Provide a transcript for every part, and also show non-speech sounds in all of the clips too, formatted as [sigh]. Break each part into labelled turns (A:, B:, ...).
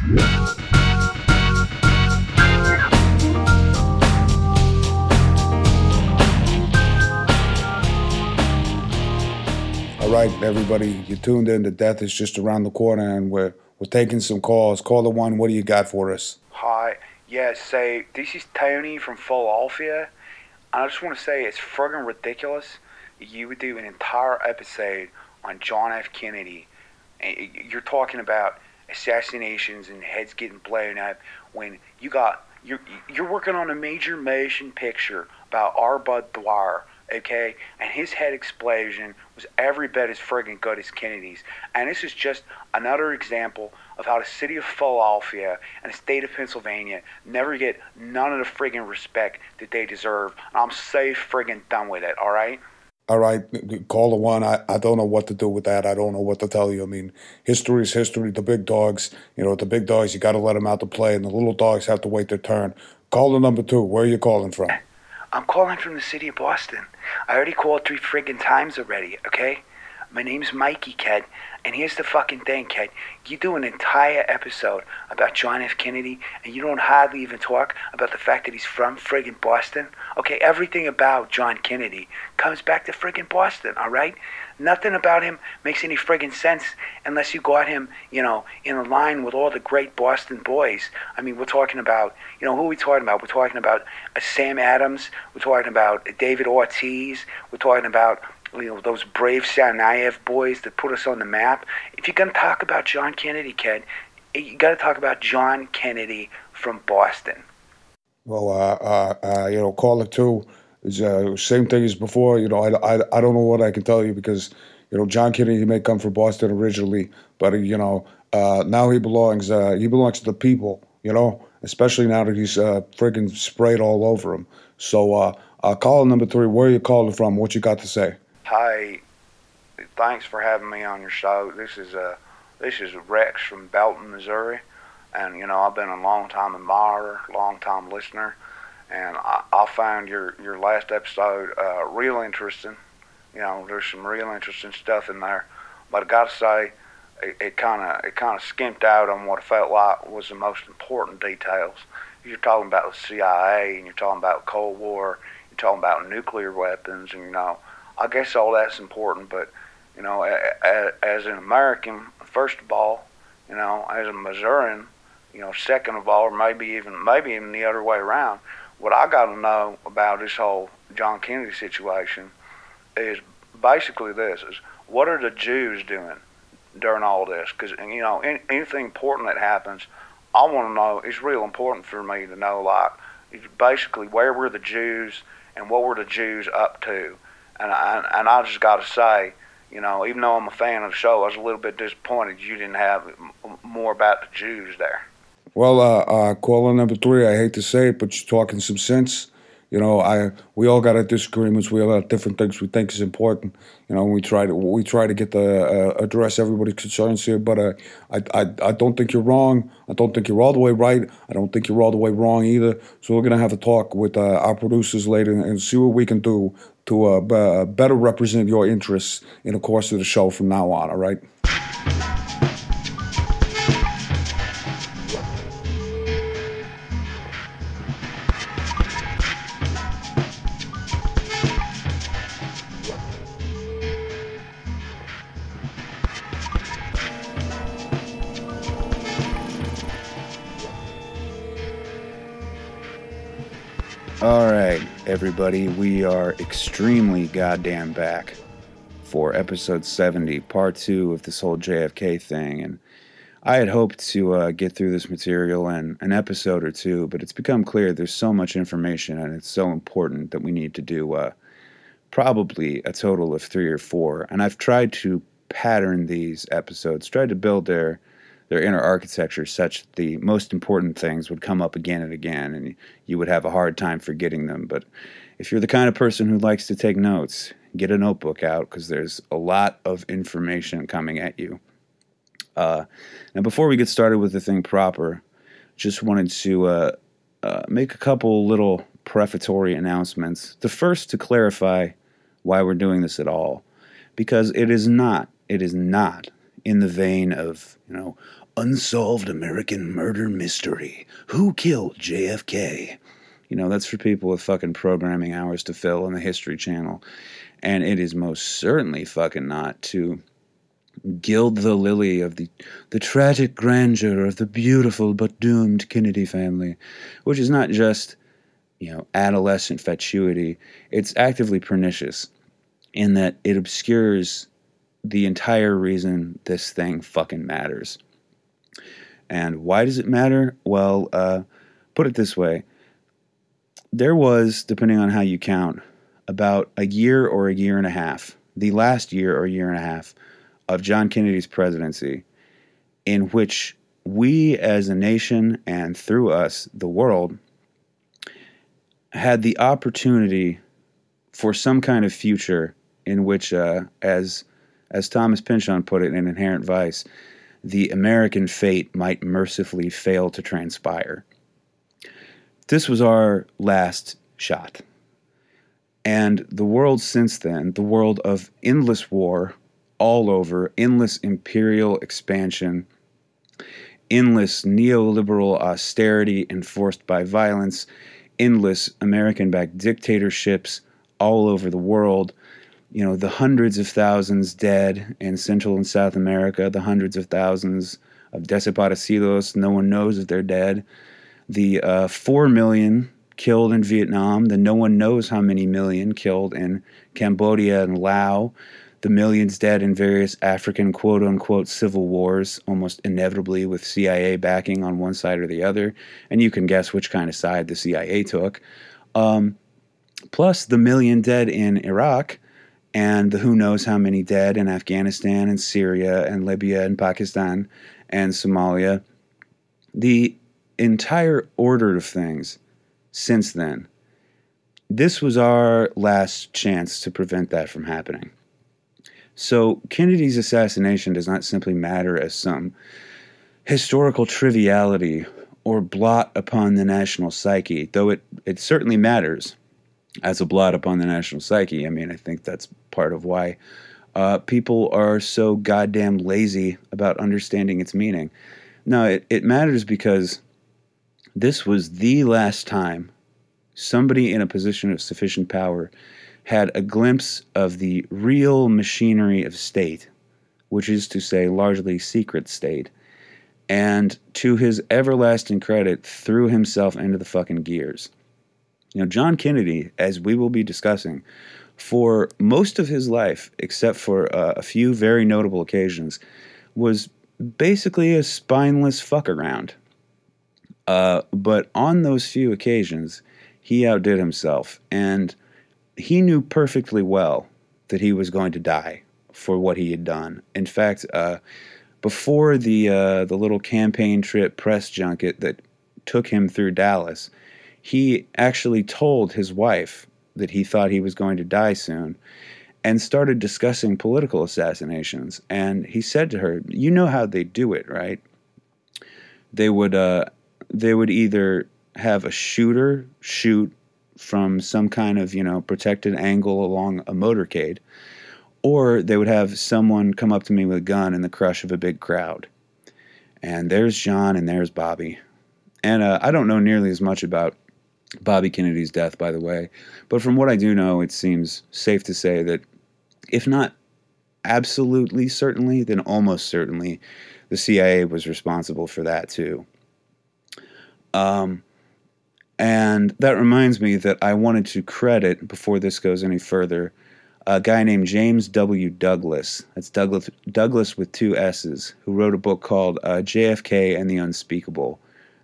A: All right, everybody, you tuned in to Death is Just Around the Corner, and we're, we're taking some calls. Caller one, what do you got for us?
B: Hi. Yeah, say, this is Tony from Philadelphia. I just want to say it's friggin' ridiculous you would do an entire episode on John F. Kennedy. You're talking about assassinations and heads getting blown up when you got you're you're working on a major motion picture about R. Budd Dwyer, okay? And his head explosion was every bit as friggin' good as Kennedy's. And this is just another example of how the city of Philadelphia and the state of Pennsylvania never get none of the friggin' respect that they deserve. And I'm so friggin' done with it, all right?
A: All right, call the one, I, I don't know what to do with that. I don't know what to tell you. I mean, history is history. The big dogs, you know, the big dogs, you got to let them out to play, and the little dogs have to wait their turn. Caller number two, where are you calling from?
B: I'm calling from the city of Boston. I already called three friggin' times already, okay? My name's Mikey, kid. And here's the fucking thing, kid. You do an entire episode about John F. Kennedy, and you don't hardly even talk about the fact that he's from friggin' Boston. Okay, everything about John Kennedy comes back to friggin' Boston, all right? Nothing about him makes any friggin' sense unless you got him, you know, in a line with all the great Boston boys. I mean, we're talking about, you know, who are we talking about? We're talking about uh, Sam Adams. We're talking about David Ortiz. We're talking about, you know, those brave Tsarnaev boys that put us on the map. If you're going to talk about John Kennedy, kid, you got to talk about John Kennedy from Boston.
A: Well, uh, uh, uh, you know, caller two is uh, same thing as before. You know, I, I, I don't know what I can tell you because, you know, John Kennedy he may come from Boston originally, but, you know, uh, now he belongs, uh, he belongs to the people, you know, especially now that he's uh, friggin' sprayed all over him. So, uh, caller number three, where are you calling from? What you got to say?
B: Hi, thanks for having me on your show. This is uh, this is Rex from Belton, Missouri, and you know I've been a long time admirer, long time listener, and I, I found your your last episode uh, real interesting. You know, there's some real interesting stuff in there, but I got to say, it kind of it kind of skimped out on what I felt like was the most important details. You're talking about the CIA, and you're talking about Cold War, you're talking about nuclear weapons, and you know, I guess all that's important, but you know, as an American, first of all, you know, as a Missourian, you know, second of all, or maybe even maybe even the other way around. What I got to know about this whole John Kennedy situation is basically this: is what are the Jews doing during all this? Because you know, any, anything important that happens, I want to know. It's real important for me to know, like, basically where were the Jews and what were the Jews up to? And I, and I just got to say, you know, even though I'm a fan of the show, I was a little bit disappointed you didn't have more about the Jews there.
A: Well, uh, uh, caller number three, I hate to say it, but you're talking some sense. You know, I we all got our disagreements. We all got different things we think is important. You know, we try to we try to get the uh, address everybody's concerns here. But uh, I, I I don't think you're wrong. I don't think you're all the way right. I don't think you're all the way wrong either. So we're gonna have a talk with uh, our producers later and see what we can do to uh, b- better represent your interests in the course of the show from now on. All right. Everybody, we are extremely goddamn back for episode 70, part two of this whole JFK thing. And I had hoped to uh, get through this material in an episode or two, but it's become clear there's so much information and it's so important that we need to do uh, probably a total of three or four. And I've tried to pattern these episodes, tried to build their their inner architecture such that the most important things would come up again and again, and you would have a hard time forgetting them. But if you're the kind of person who likes to take notes, get a notebook out because there's a lot of information coming at you. Uh, now, before we get started with the thing proper, just wanted to uh, uh, make a couple little prefatory announcements. The first to clarify why we're doing this at all, because it is not, it is not in the vein of, you know,
B: unsolved American murder mystery. Who killed JFK? You know, that's for people with fucking programming hours to fill on the History Channel. And it is most certainly fucking not to gild the lily of the, the tragic grandeur of the beautiful but doomed Kennedy family, which is not just, you know, adolescent fatuity, it's actively pernicious in that it obscures the entire reason this thing fucking matters. And why does it matter? Well, uh, put it this way there was, depending on how you count, about a year or a year and a half, the last year or year and a half of John Kennedy's presidency, in which we as a nation and through us, the world, had the opportunity for some kind of future in which, uh, as as Thomas Pynchon put it in Inherent Vice, the American fate might mercifully fail to transpire. This was our last shot. And the world since then, the world of endless war all over, endless imperial expansion, endless neoliberal austerity enforced by violence, endless American backed dictatorships all over the world, you know, the hundreds of thousands dead in Central and South America, the hundreds of thousands of desaparecidos, no one knows if they're dead, the uh, 4 million killed in Vietnam, the no one knows how many million killed in Cambodia and Laos, the millions dead in various African quote unquote civil wars, almost inevitably with CIA backing on one side or the other. And you can guess which kind of side the CIA took. Um, plus the million dead in Iraq and the who knows how many dead in Afghanistan and Syria and Libya and Pakistan and Somalia. The entire order of things since then. This was our last chance to prevent that from happening. So, Kennedy's assassination does not simply matter as some historical triviality or blot upon the national psyche, though it, it certainly matters as a blot upon the national psyche. I mean, I think that's part of why uh, people are so goddamn lazy about understanding its meaning. No, it, it matters because this was the last time somebody in a position of sufficient power had a glimpse of the real machinery of state, which is to say, largely secret state, and to his everlasting credit, threw himself into the fucking gears. You know, John Kennedy, as we will be discussing, for most of his life, except for uh, a few very notable occasions, was basically a spineless fuck around. Uh, but on those few occasions, he outdid himself, and he knew perfectly well that he was going to die for what he had done. In fact, uh, before the uh, the little campaign trip press junket that took him through Dallas, he actually told his wife that he thought he was going to die soon and started discussing political assassinations. And he said to her, "You know how they do it, right? They would uh, they would either have a shooter shoot from some kind of you know protected angle along a motorcade, or they would have someone come up to me with a gun in the crush of a big crowd. And there's John and there's Bobby. And uh, I don't know nearly as much about Bobby Kennedy's death, by the way, but from what I do know, it seems safe to say that, if not absolutely certainly, then almost certainly, the CIA was responsible for that too. Um, and that reminds me that I wanted to credit, before this goes any further, a guy named James W. Douglass. That's Douglass, Douglass with two S's, who wrote a book called uh, JFK and the Unspeakable,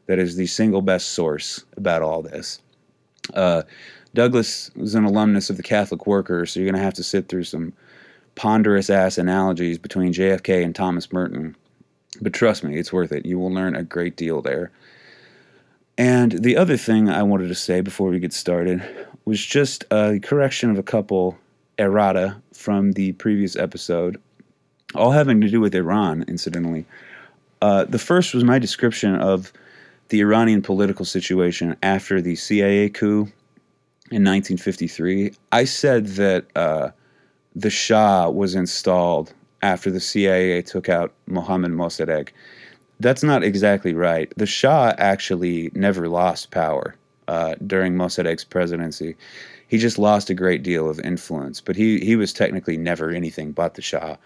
B: that is the single best source about all this. Uh, Douglass was an alumnus of the Catholic Workers, so you're going to have to sit through some ponderous ass analogies between JFK and Thomas Merton. But trust me, it's worth it. You will learn a great deal there. And the other thing I wanted to say before we get started was just a correction of a couple errata from the previous episode, all having to do with Iran, incidentally. Uh, the first was my description of the Iranian political situation after the CIA coup in 1953. I said that uh, the Shah was installed after the CIA took out Mohammad Mossadegh. That's not exactly right. The Shah actually never lost power uh, during Mossadegh's presidency. He just lost a great deal of influence, but he, he was technically never anything but the Shah.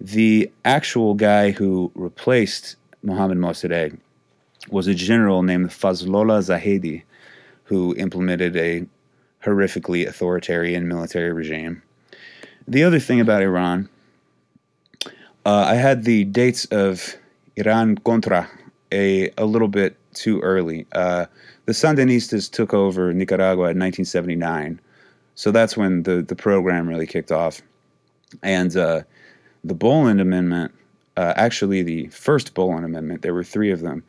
B: The actual guy who replaced Mohammad Mossadegh was a general named Fazlollah Zahedi, who implemented a horrifically authoritarian military regime. The other thing about Iran, uh, I had the dates of Iran Contra a, a little bit too early. Uh, the Sandinistas took over Nicaragua in 1979, so that's when the, the program really kicked off. And uh, the Boland Amendment, uh, actually the first Boland Amendment, there were three of them,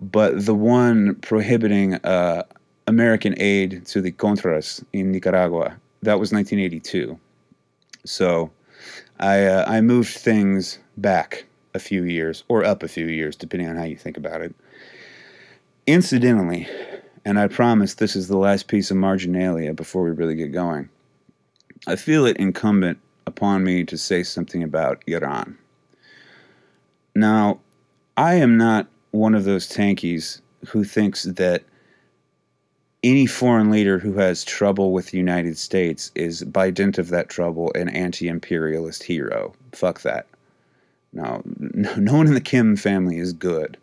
B: but the one prohibiting uh, American aid to the Contras in Nicaragua, that was 1982. So I, uh, I moved things back a few years, or up a few years, depending on how you think about it. Incidentally, and I promise this is the last piece of marginalia before we really get going, I feel it incumbent upon me to say something about Iran. Now, I am not one of those tankies who thinks that any foreign leader who has trouble with the United States is, by dint of that trouble, an anti imperialist hero. Fuck that. No, [laughs] no one in the Kim family is good.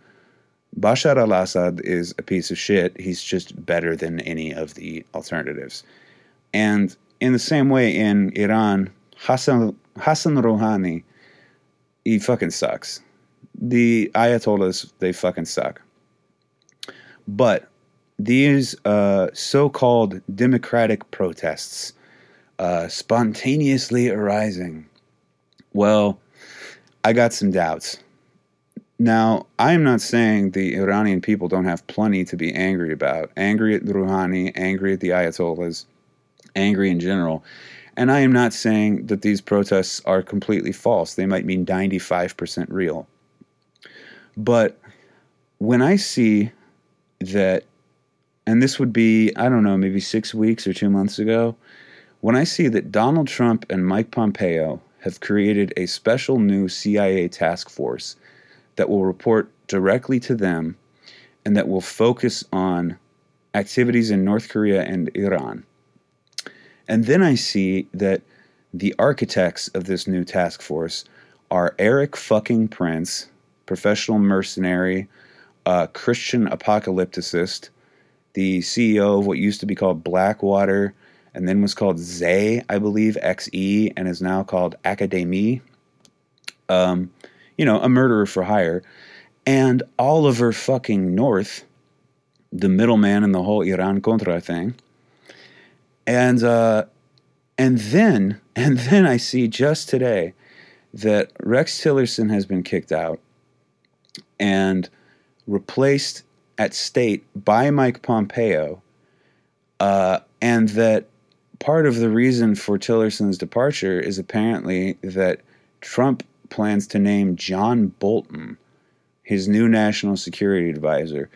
B: Bashar al Assad is a piece of shit. He's just better than any of the alternatives. And in the same way, in Iran, Hassan, Hassan Rouhani, he fucking sucks. The Ayatollahs, they fucking suck. But these uh, so called democratic protests, uh, spontaneously arising, well, I got some doubts. Now, I am not saying the Iranian people don't have plenty to be angry about. Angry at Rouhani, angry at the Ayatollahs, angry in general. And I am not saying that these protests are completely false. They might be 95% real. But when I see that and this would be, I don't know, maybe six weeks or two months ago, when I see that Donald Trump and Mike Pompeo have created a special new CIA task force that will report directly to them and that will focus on activities in North Korea and Iran. And then I see that the architects of this new task force are Eric fucking Prince, professional mercenary, Christian apocalypticist, the CEO of what used to be called Blackwater and then was called Zay, I believe, XE, and is now called Academi. Um, you know, a murderer for hire. And Oliver fucking North, the middleman in the whole Iran Contra thing. And uh, and then [laughs] and then I see just today that Rex Tillerson has been kicked out and replaced at state by Mike Pompeo, uh, and that part of the reason for Tillerson's departure is apparently that Trump plans to name John Bolton his new national security advisor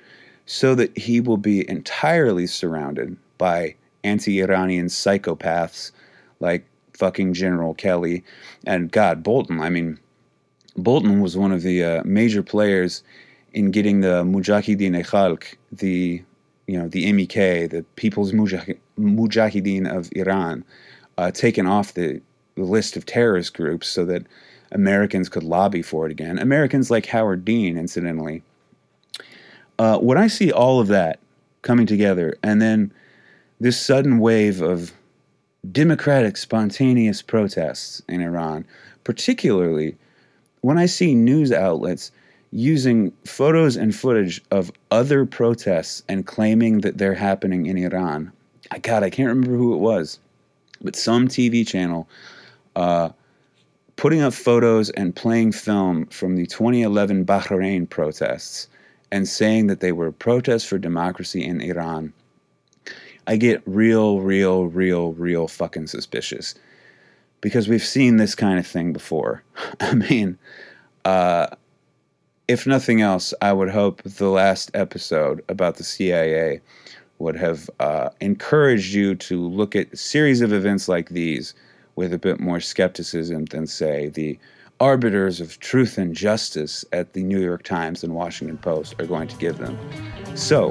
B: so that he will be entirely surrounded by anti Iranian psychopaths like fucking General Kelly and God Bolton. I mean, Bolton was one of the uh, major players in getting the Mujahideen Khalq, the you know the MEK, the People's Mujahideen of Iran, uh, taken off the, the list of terrorist groups so that Americans could lobby for it again. Americans like Howard Dean, incidentally. Uh, when I see all of that coming together, and then this sudden wave of democratic, spontaneous protests in Iran, particularly when I see news outlets using photos and footage of other protests and claiming that they're happening in Iran. God, I can't remember who it was, but some TV channel uh, putting up photos and playing film from the 2011 Bahrain protests and saying that they were protests for democracy in Iran. I get real, real, real, real fucking suspicious because we've seen this kind of thing before. [laughs] I mean, uh, if nothing else, I would hope the last episode about the CIA would have uh, encouraged you to look at a series of events like these with a bit more skepticism than, say, the arbiters of truth and justice at the New York Times and Washington Post are going to give them. So,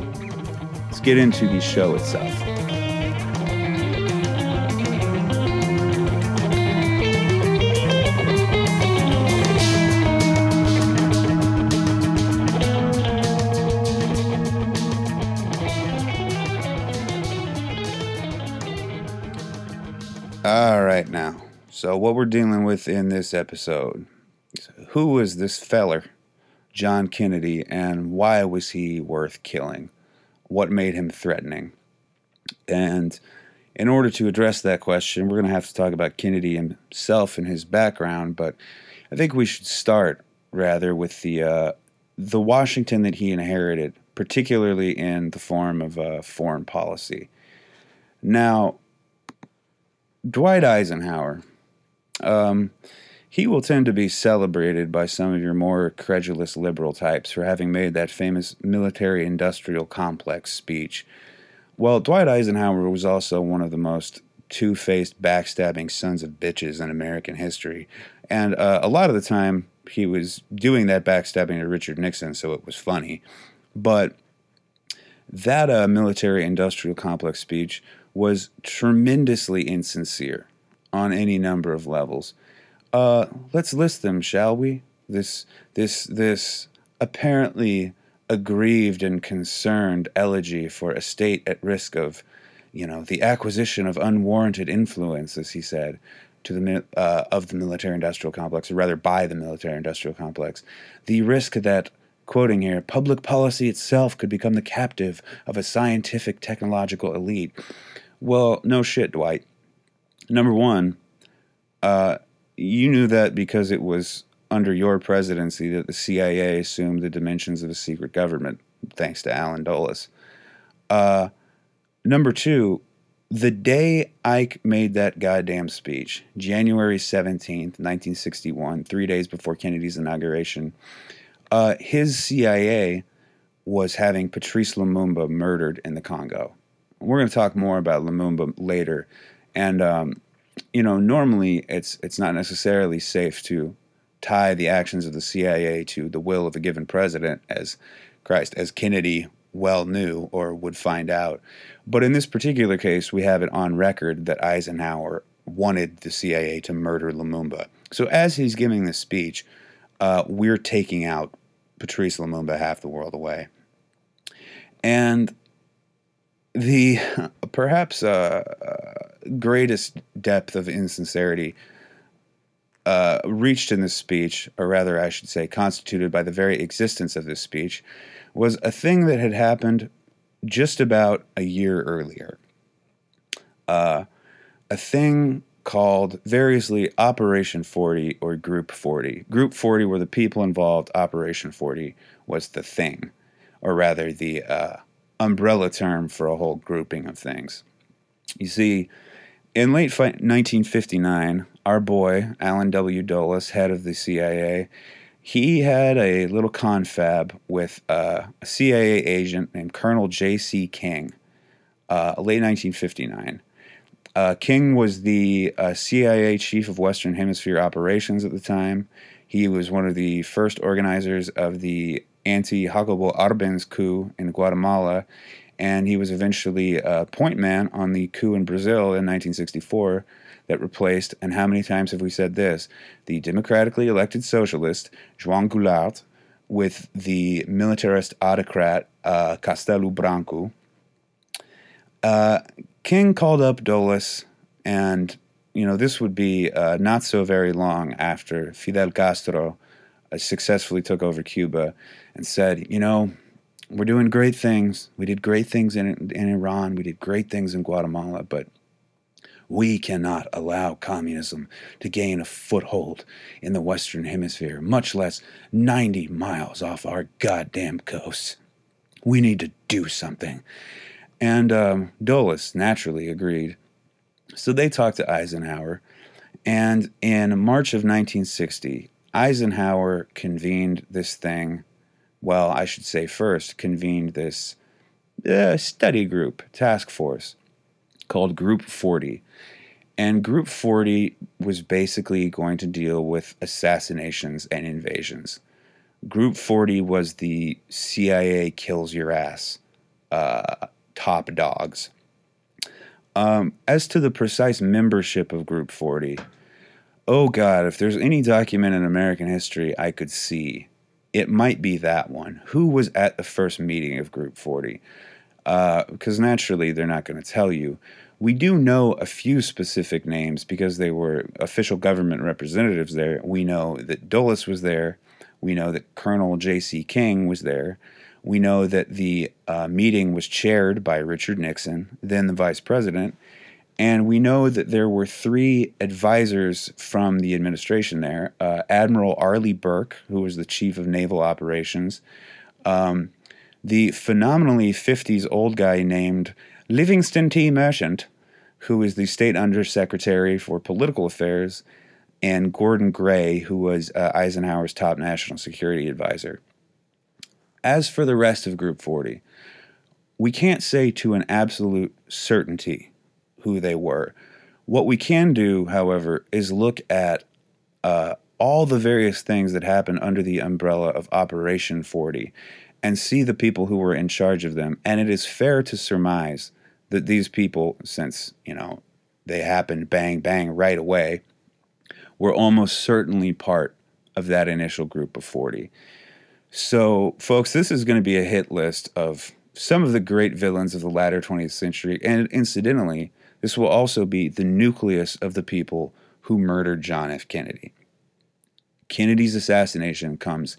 B: let's get into the show itself. So, what we're dealing with in this episode is who was this feller, John Kennedy, and why was he worth killing? What made him threatening? And in order to address that question, we're going to have to talk about Kennedy himself and his background, but I think we should start rather with the uh, the Washington that he inherited, particularly in the form of uh, foreign policy. Now, Dwight Eisenhower, um, he will tend to be celebrated by some of your more credulous liberal types for having made that famous military industrial complex speech. Well, Dwight Eisenhower was also one of the most two faced, backstabbing sons of bitches in American history. And uh, a lot of the time, he was doing that backstabbing to Richard Nixon, so it was funny. But that uh, military industrial complex speech was tremendously insincere on any number of levels. Uh, let's list them, shall we? This, this, this apparently aggrieved and concerned elegy for a state at risk of, you know, the acquisition of unwarranted influence, as he said, to the uh, of the military-industrial complex, or rather by the military-industrial complex, the risk that quoting here, public policy itself could become the captive of a scientific technological elite. Well, no shit, Dwight. Number one, uh, you knew that because it was under your presidency that the CIA assumed the dimensions of a secret government, thanks to Allen Dulles. Uh, number two, the day Ike made that goddamn speech, January 17th, 1961, three days before Kennedy's inauguration, uh, his CIA was having Patrice Lumumba murdered in the Congo. We're going to talk more about Lumumba later. And, um, you know, normally it's, it's not necessarily safe to tie the actions of the CIA to the will of a given president, as Christ, as Kennedy well knew or would find out. But in this particular case, we have it on record that Eisenhower wanted the CIA to murder Lumumba. So as he's giving this speech, uh, we're taking out Patrice Lumumba half the world away. And the perhaps uh, uh, greatest depth of insincerity uh, reached in this speech, or rather, I should say, constituted by the very existence of this speech, was a thing that had happened just about a year earlier. Uh, a thing called variously Operation 40 or Group 40. Group 40 were the people involved, Operation 40 was the thing, or rather, the uh, umbrella term for a whole grouping of things. You see, in late fi- 1959, our boy, Allen W. Dulles, head of the CIA, he had a little confab with uh, a CIA agent named Colonel J.C. King, uh, late 1959. Uh, King was the uh, CIA chief of Western Hemisphere operations at the time. He was one of the first organizers of the anti Jacobo Arbenz coup in Guatemala, and he was eventually a point man on the coup in Brazil in 1964 that replaced, and how many times have we said this, the democratically elected socialist João Goulart with the militarist autocrat uh, Castelo Branco. Uh, King called up Dulles, and you know this would be uh, not so very long after Fidel Castro uh, successfully took over Cuba, and said, you know, we're doing great things. We did great things in in Iran. We did great things in Guatemala, but we cannot allow communism to gain a foothold in the Western Hemisphere, much less 90 miles off our goddamn coast. We need to do something. And um, Dulles naturally agreed. So they talked to Eisenhower, and in March of 1960, Eisenhower convened this thing. Well, I should say first, convened this uh, study group, task force, called Group 40. And Group 40 was basically going to deal with assassinations and invasions. Group 40 was the CIA kills your ass uh, top dogs. Um, as to the precise membership of Group 40, oh God, if there's any document in American history I could see, it might be that one. Who was at the first meeting of Group 40? Because uh, naturally, they're not going to tell you. We do know a few specific names because they were official government representatives there. We know that Dulles was there. We know that Colonel J.C. King was there. We know that the uh, meeting was chaired by Richard Nixon, then the vice president. And we know that there were three advisors from the administration there uh, Admiral Arleigh Burke, who was the chief of naval operations, um, the phenomenally 50s old guy named Livingston T. Merchant, who was the state undersecretary for political affairs, and Gordon Gray, who was uh, Eisenhower's top national security advisor. As for the rest of Group 40, we can't say to an absolute certainty who they were. What we can do, however, is look at uh, all the various things that happened under the umbrella of Operation 40 and see the people who were in charge of them. And it is fair to surmise that these people, since, you know, they happened bang, bang right away, were almost certainly part of that initial group of 40. So, folks, this is going to be a hit list of some of the great villains of the latter 20th century. And incidentally, this will also be the nucleus of the people who murdered John F. Kennedy. Kennedy's assassination comes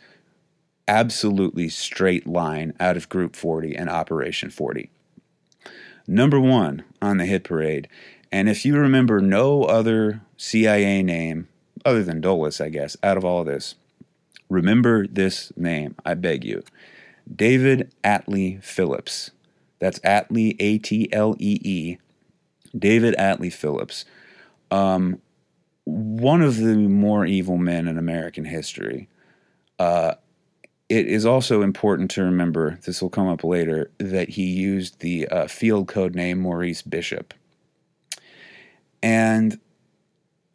B: absolutely straight line out of Group 40 and Operation 40. Number one on the hit parade, and if you remember no other CIA name other than Dulles, I guess, out of all of this, Remember this name, I beg you. David Atlee Phillips. That's Atlee, A T L E E. David Atlee Phillips. Um, one of the more evil men in American history. Uh, it is also important to remember, this will come up later, that he used the uh, field code name Maurice Bishop. And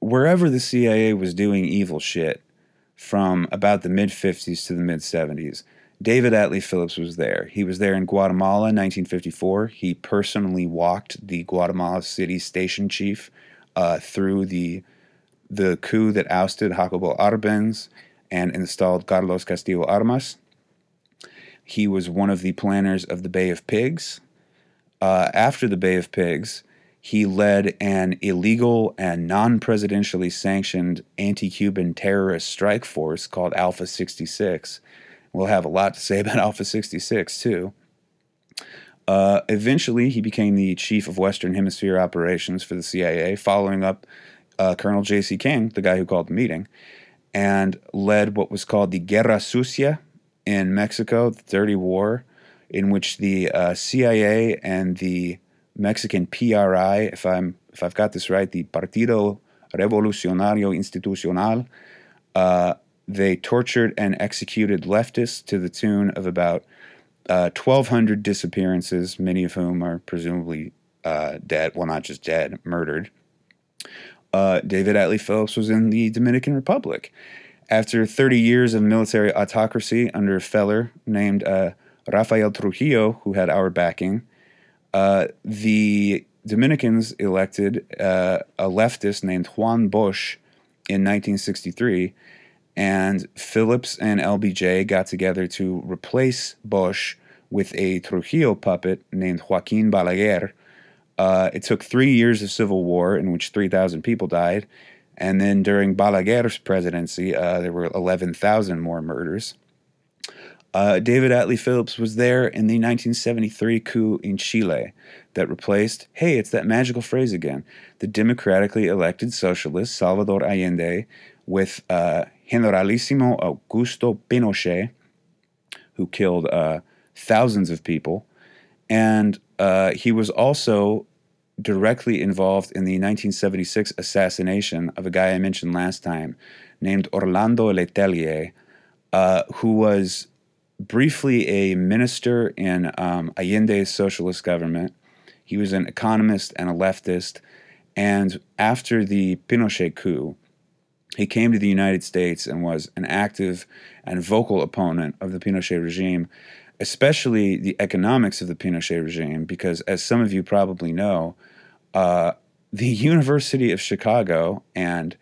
B: wherever the CIA was doing evil shit, from about the mid 50s to the mid 70s. David Atlee Phillips was there. He was there in Guatemala in 1954. He personally walked the Guatemala City station chief uh, through the the coup that ousted Jacobo Arbenz and installed Carlos Castillo Armas. He was one of the planners of the Bay of Pigs. Uh, after the Bay of Pigs, he led an illegal and non presidentially sanctioned anti Cuban terrorist strike force called Alpha 66. We'll have a lot to say [laughs] about Alpha 66, too. Uh, eventually, he became the chief of Western Hemisphere operations for the CIA, following up uh, Colonel J.C. King, the guy who called the meeting, and led what was called the Guerra Sucia in Mexico, the Dirty War, in which the uh, CIA and the Mexican PRI, if I'm if I've got this right, the Partido Revolucionario Institucional. They tortured and executed leftists to the tune of about uh, 1,200 disappearances, many of whom are presumably uh, dead. Well, not just dead, murdered. Uh, David Atlee Phillips was in the Dominican Republic. After 30 years of military autocracy under a feller named uh, Rafael Trujillo, who had our backing, uh, the Dominicans elected uh, a leftist named Juan Bosch in 1963, and Phillips and LBJ got together to replace Bosch with a Trujillo puppet named Joaquin Balaguer. Uh, it took three years of civil war in which 3,000 people died, and then during Balaguer's presidency, uh, there were 11,000 more murders. Uh, David Atlee Phillips was there in the 1973 coup in Chile that replaced, hey, it's that magical phrase again, the democratically elected socialist Salvador Allende with uh, Generalissimo Augusto Pinochet, who killed uh, thousands of people. And uh, he was also directly involved in the 1976 assassination of a guy I mentioned last time named Orlando Letelier, uh, who was briefly a minister in um, Allende's socialist government. He was an economist and a leftist, And after the Pinochet coup, he came to the United States and was an active and vocal opponent of the Pinochet regime, especially the economics of the Pinochet regime, because as some of you probably know, uh, the [laughs] University of Chicago and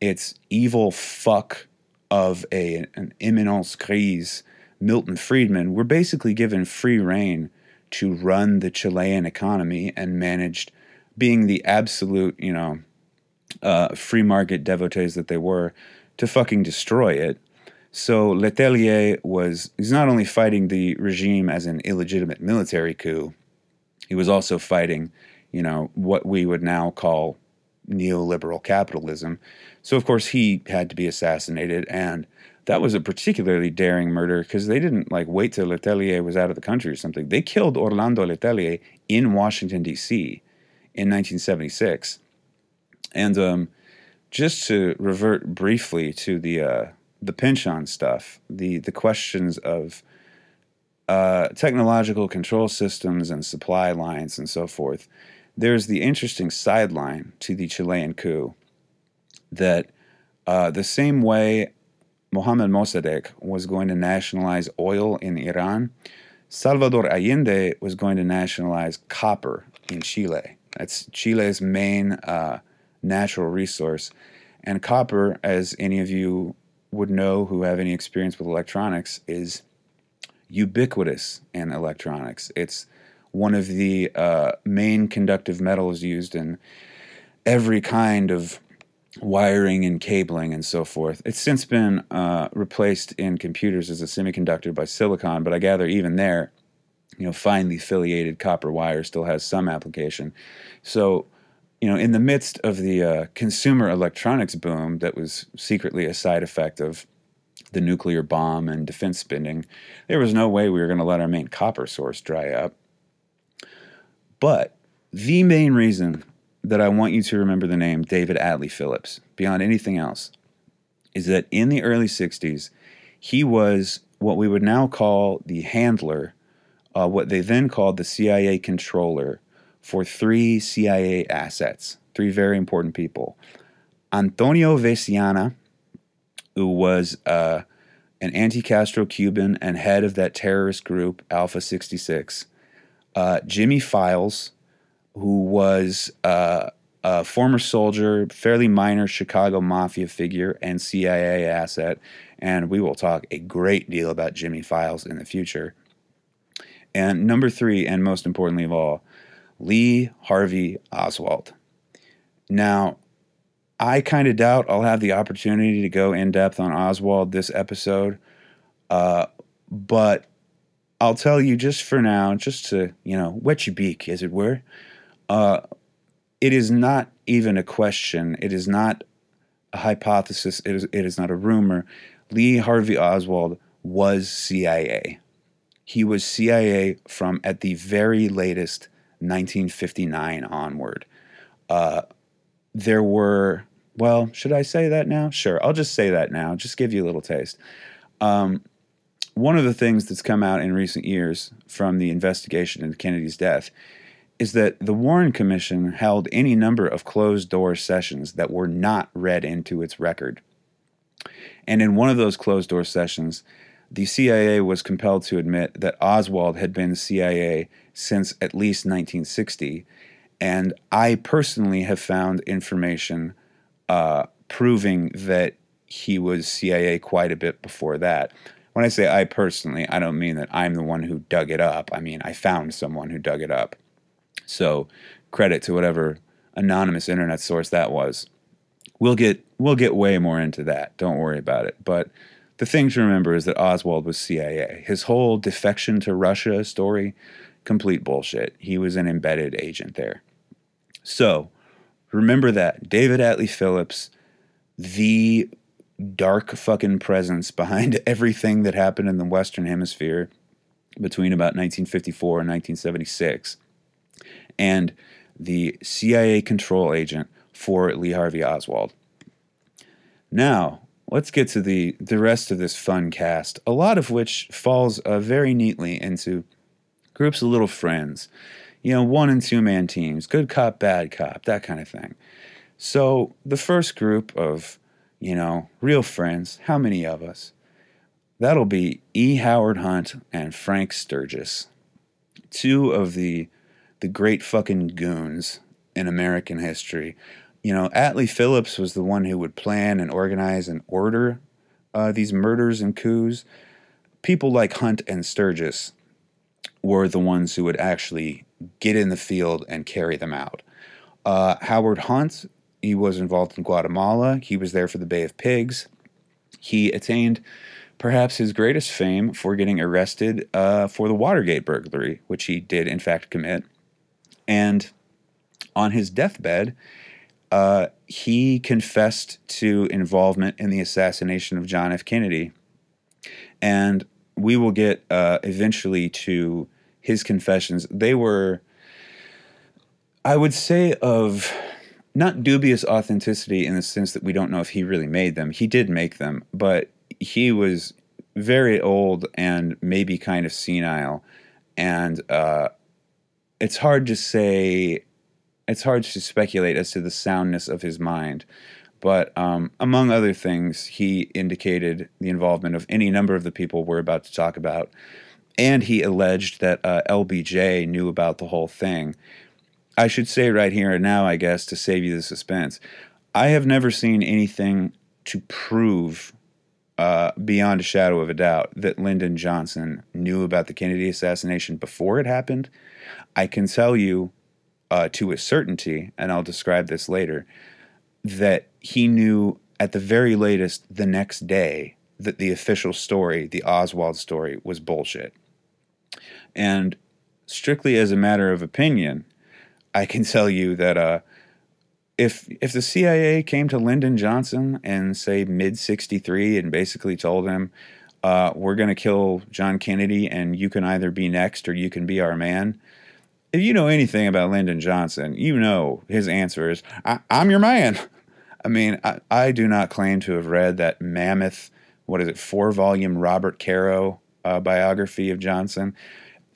B: its evil fuck of a, an eminence grise, Milton Friedman, were basically given free reign to run the Chilean economy and managed being the absolute, you know, uh, free market devotees that they were, to fucking destroy it. So Letelier was he's not only fighting the regime as an illegitimate military coup, he was also fighting, you know, what we would now call neoliberal capitalism. So of course he had to be assassinated and that was a particularly daring murder because they didn't like wait till Letelier was out of the country or something. They killed Orlando Letelier in Washington D.C. in 1976. And um, just to revert briefly to the uh, the Pynchon stuff, the the questions of uh, technological control systems and supply lines and so forth. There's the interesting sideline to the Chilean coup that uh, the same way Mohammad Mossadegh was going to nationalize oil in Iran, Salvador Allende was going to nationalize copper in Chile. That's Chile's main uh, natural resource. And copper, as any of you would know who have any experience with electronics, is ubiquitous in electronics. It's one of the uh, main conductive metals used in every kind of wiring and cabling and so forth. It's since been uh, replaced in computers as a semiconductor by silicon, but I gather even there, you know, finely affiliated copper wire still has some application. So you know, in the midst of the uh, consumer electronics boom that was secretly a side effect of the nuclear bomb and defense spending, there was no way we were going to let our main copper source dry up. But the main reason that I want you to remember the name David Atlee Phillips, beyond anything else, is that in the early 60s, he was what we would now call the handler, uh, what they then called the CIA controller for three CIA assets, three very important people. Antonio Veciana, who was uh, an anti Castro Cuban and head of that terrorist group, Alpha 66. Uh, Jimmy Files, who was uh, a former soldier, fairly minor Chicago mafia figure, and CIA asset. And we will talk a great deal about Jimmy Files in the future. And number three, and most importantly of all, Lee Harvey Oswald. Now, I kind of doubt I'll have the opportunity to go in depth on Oswald this episode, uh, but I'll tell you just for now, just to you know, wet your beak, as it were. Uh, it is not even a question. It is not a hypothesis. It is. It is not a rumor. Lee Harvey Oswald was CIA. He was CIA from at the very latest 1959 onward. Uh, there were, well, should I say that now? Sure, I'll just say that now, just give you a little taste. Um, one of the things that's come out in recent years from the investigation into Kennedy's death is that the Warren Commission held any number of closed door sessions that were not read into its record. And in one of those closed door sessions, the CIA was compelled to admit that Oswald had been CIA since at least 1960. And I personally have found information uh, proving that he was CIA quite a bit before that. When I say I personally, I don't mean that I'm the one who dug it up. I mean, I found someone who dug it up. So, credit to whatever anonymous internet source that was. We'll get we'll get way more into that. Don't worry about it. But the thing to remember is that Oswald was CIA. His whole defection to Russia story complete bullshit. He was an embedded agent there. So remember that. David Atlee Phillips, the dark fucking presence behind [laughs] everything that happened in the Western Hemisphere between about 1954 and 1976, and the CIA control agent for Lee Harvey Oswald. Now, let's get to the, the rest of this fun cast, a lot of which falls uh, very neatly into groups of little friends. you know, one and two man teams, good cop, bad cop, that kind of thing. So the first group of, you know, real friends, how many of us? That'll be E. Howard Hunt and Frank Sturgis, two of the the great fucking goons in American history. You know, Atlee Phillips was the one who would plan and organize and order uh, these murders and coups. People like Hunt and Sturgis were the ones who would actually get in the field and carry them out. Uh, Howard Hunt, he was involved in Guatemala. He was there for the Bay of Pigs. He attained perhaps his greatest fame for getting arrested uh, for the Watergate burglary, which he did in fact commit. And on his deathbed, uh, he confessed to involvement in the assassination of John F. Kennedy. And we will get uh, eventually to his confessions. They were, I would say, of not dubious authenticity in the sense that we don't know if he really made them. He did make them, but he was very old and maybe kind of senile. And uh, it's hard to say, it's hard to speculate as to the soundness of his mind. But um, among other things, he indicated the involvement of any number of the people we're about to talk about. And he alleged that uh, LBJ knew about the whole thing. I should say right here and now, I guess, to save you the suspense, I have never seen anything to prove uh, beyond a shadow of a doubt that Lyndon Johnson knew about the Kennedy assassination before it happened. I can tell you uh, to a certainty, and I'll describe this later, that he knew at the very latest the next day that the official story, the Oswald story, was bullshit. And strictly as a matter of opinion, I can tell you that uh, if if the CIA came to Lyndon Johnson and say mid '63 and basically told him, uh, "We're going to kill John Kennedy, and you can either be next or you can be our man," if you know anything about Lyndon Johnson, you know his answer is, I, am your man." I mean, I, I, do not claim to have read that mammoth, what is it, four volume Robert Caro uh, biography of Johnson.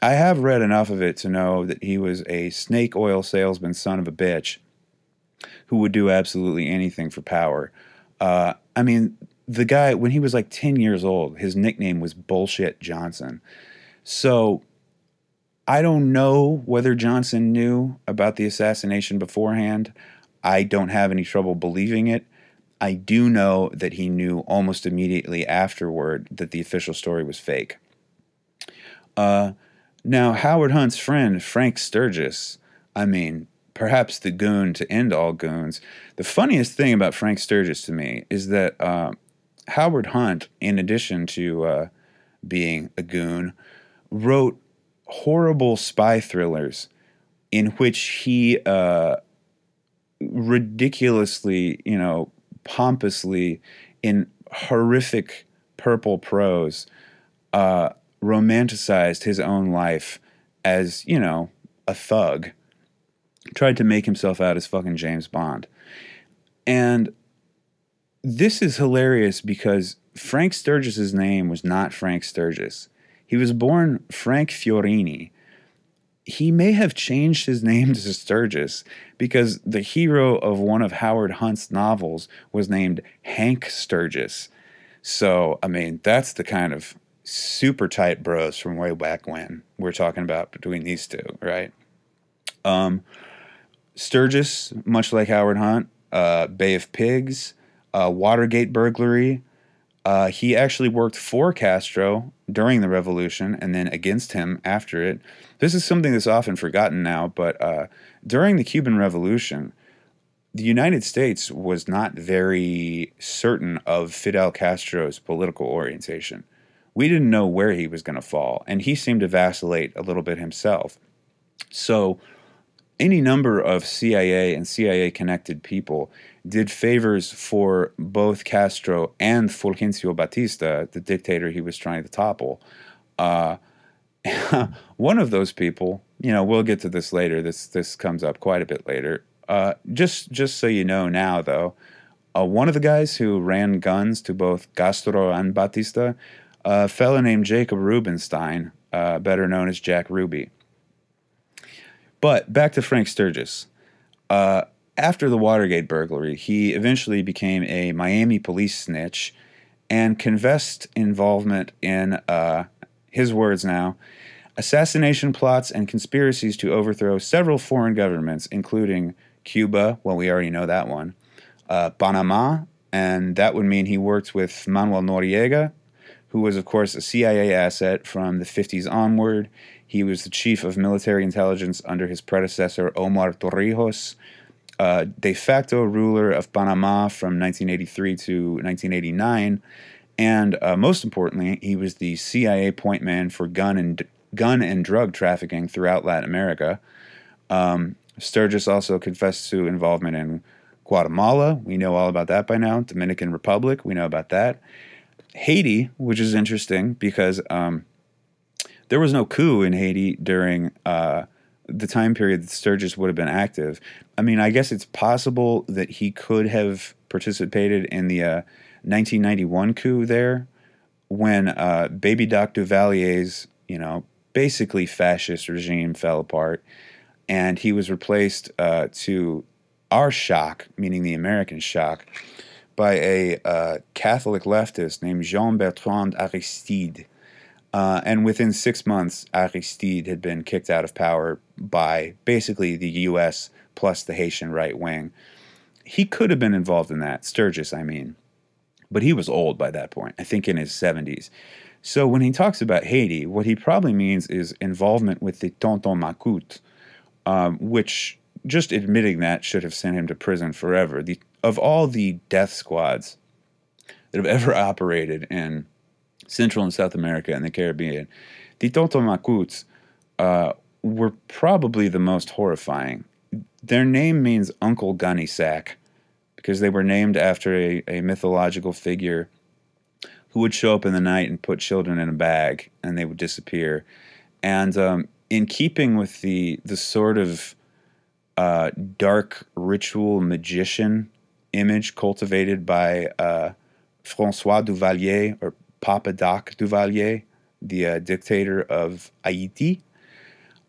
B: I have read enough of it to know that he was a snake oil salesman, son of a bitch, who would do absolutely anything for power. Uh, I mean, the guy, when he was like 10 years old, his nickname was Bullshit Johnson. So I don't know whether Johnson knew about the assassination beforehand. I don't have any trouble believing it. I do know that he knew almost immediately afterward that the official story was fake. Uh, now, Howard Hunt's friend, Frank Sturgis, I mean, perhaps the goon to end all goons. The funniest thing about Frank Sturgis to me is that uh, Howard Hunt, in addition to uh, being a goon, wrote horrible spy thrillers in which he uh, ridiculously, you know, pompously, in horrific purple prose, uh, romanticized his own life as, you know, a thug. Tried to make himself out as fucking James Bond. And this is hilarious because Frank Sturgis's name was not Frank Sturgis. He was born Frank Fiorini. He may have changed his name to Sturgis because the hero of one of Howard Hunt's novels was named Hank Sturgis. So, I mean, that's the kind of super tight bros from way back when we're talking about between these two, right? Um, Sturgis, much like Howard Hunt, uh, Bay of Pigs, uh, Watergate burglary. Uh, he actually worked for Castro during the revolution and then against him after it. This is something that's often forgotten now, but uh, during the Cuban Revolution, the United States was not very certain of Fidel Castro's political orientation we didn't know where he was going to fall, and he seemed to vacillate a little bit himself. So, any number of CIA and CIA connected people did favors for both Castro and Fulgencio Batista, the dictator he was trying to topple. Uh, [laughs] one of those people, you know, we'll get to this later. This this comes up quite a bit later. Uh, just just so you know now, though, uh, one of the guys who ran guns to both Castro and Batista a fellow named Jacob Rubinstein, uh, better known as Jack Ruby. But back to Frank Sturgis. Uh, after the Watergate burglary, he eventually became a Miami police snitch and confessed involvement in, uh, his words now, assassination plots and conspiracies to overthrow several foreign governments, including Cuba, well, we already know that one, uh, Panama, and that would mean he worked with Manuel Noriega, who was, of course, a CIA asset from the 50s onward. He was the chief of military intelligence under his predecessor, Omar Torrijos, uh, de facto ruler of Panama from 1983 to 1989. And uh, most importantly, he was the CIA point man for gun and gun and drug trafficking throughout Latin America. Um, Sturgis also confessed to involvement in Guatemala. We know all about that by now. Dominican Republic. We know about that. Haiti, which is interesting because um, there was no coup in Haiti during uh, the time period that Sturgis would have been active. I mean, I guess it's possible that he could have participated in the uh, 1991 coup there when uh, Baby Doc Duvalier's, you know, basically fascist regime fell apart and he was replaced uh, to our shock, meaning the American shock, by a uh, Catholic leftist named Jean Bertrand Aristide. Uh, and within six months, Aristide had been kicked out of power by basically the U.S. plus the Haitian right wing. He could have been involved in that, Sturgis, I mean. But he was old by that point, I think in his 70s. So when he talks about Haiti, what he probably means is involvement with the Tonton Macoute, um, which just admitting that should have sent him to prison forever. The, of all the death squads that have ever [laughs] operated in Central and South America and the Caribbean, the Tonton Macoutes uh, were probably the most horrifying. Their name means Uncle Gunny Sack because they were named after a, a mythological figure who would show up in the night and put children in a bag and they would disappear. And um, in keeping with the the sort of uh, dark ritual magician image cultivated by uh, Francois Duvalier or Papa Doc Duvalier, the uh, dictator of Haiti.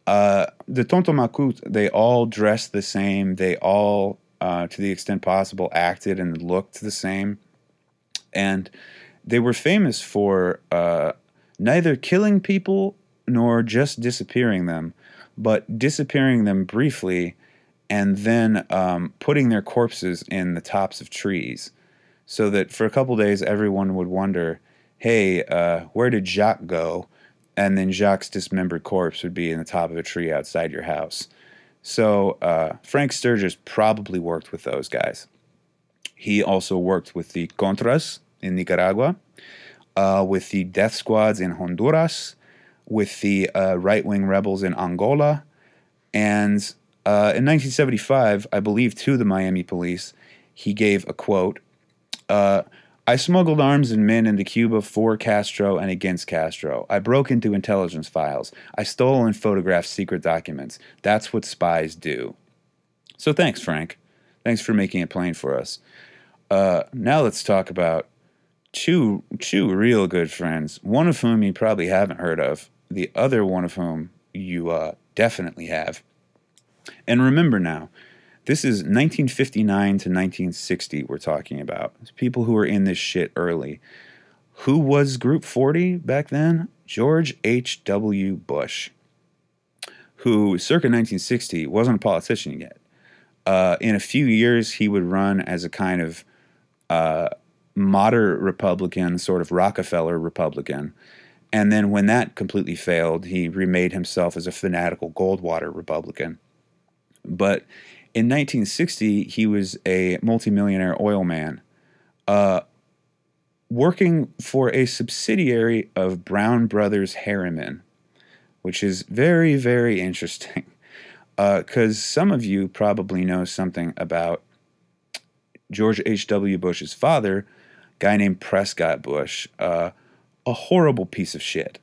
B: Uh, the Tonton Macoute, they all dressed the same. They all, uh, to the extent possible, acted and looked the same. And they were famous for uh, neither killing people nor just disappearing them, but disappearing them briefly and then um, putting their corpses in the tops of trees so that for a couple days everyone would wonder, hey, uh, where did Jacques go? And then Jacques' dismembered corpse would be in the top of a tree outside your house. So uh, Frank Sturgis probably worked with those guys. He also worked with the Contras in Nicaragua, uh, with the death squads in Honduras, with the uh, right wing rebels in Angola. And uh, in 1975, I believe to the Miami police, he gave a quote uh, I smuggled arms and men into Cuba for Castro and against Castro. I broke into intelligence files. I stole and photographed secret documents. That's what spies do. So thanks, Frank. Thanks for making it plain for us. Uh, now let's talk about two two real good friends. One of whom you probably haven't heard of, the other one of whom you uh, definitely have. And remember now, this is 1959 to 1960 we're talking about. It's people who were in this shit early. Who was Group 40 back then? George H.W. Bush, who circa 1960 wasn't a politician yet. Uh, in a few years, he would run as a kind of uh, moderate Republican, sort of Rockefeller Republican. And then when that completely failed, he remade himself as a fanatical Goldwater Republican. But in 1960, he was a multimillionaire oil man, uh, working for a subsidiary of Brown Brothers Harriman, which is very, very [laughs] interesting. Because uh, some of you probably know something about George H.W. Bush's father, guy named Prescott Bush. Uh, a horrible piece of shit.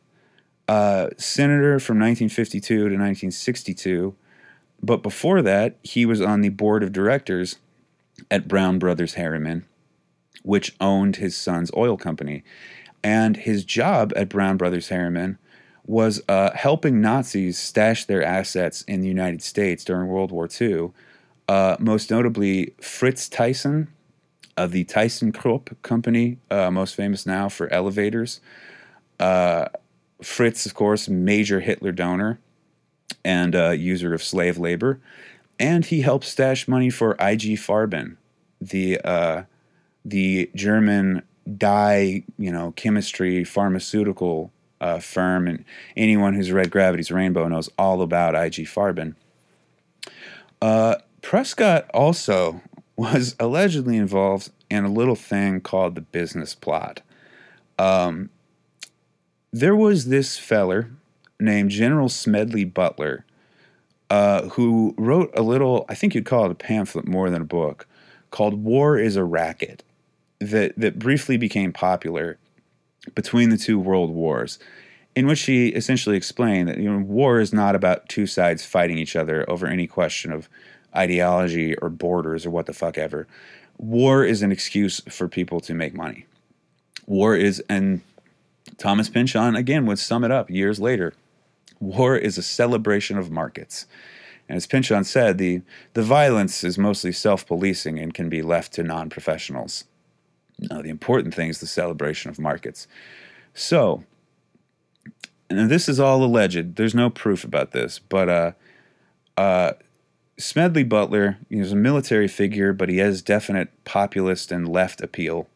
B: Uh, senator from 1952 to 1962. But before that, he was on the board of directors at Brown Brothers Harriman, which owned his son's oil company. And his job at Brown Brothers Harriman was uh, helping Nazis stash their assets in the United States during World War II. Uh, most notably, Fritz Thyssen of the ThyssenKrupp company, uh, most famous now for elevators. Uh, Fritz, of course, major Hitler donor and uh, user of slave labor. And he helped stash money for IG Farben, the uh, the German dye, you know, chemistry pharmaceutical uh, firm, and anyone who's read Gravity's Rainbow knows all about IG Farben. Uh, Prescott also [laughs] was allegedly involved in a little thing called the business plot. Um, there was this feller named General Smedley Butler uh, who wrote a little, I think you'd call it a pamphlet more than a book, called War is a Racket, that, that briefly became popular between the two world wars, in which he essentially explained that you know, war is not about two sides fighting each other over any question of ideology or borders or what the fuck ever. War is an excuse for people to make money. War is, and Thomas Pynchon again would sum it up years later war is a celebration of markets. And as Pynchon said, the, the violence is mostly self policing and can be left to non professionals. Now, the important thing is the celebration of markets. So, and this is all alleged. There's no proof about this, but uh, uh, Smedley Butler is a military figure, but he has definite populist and left appeal.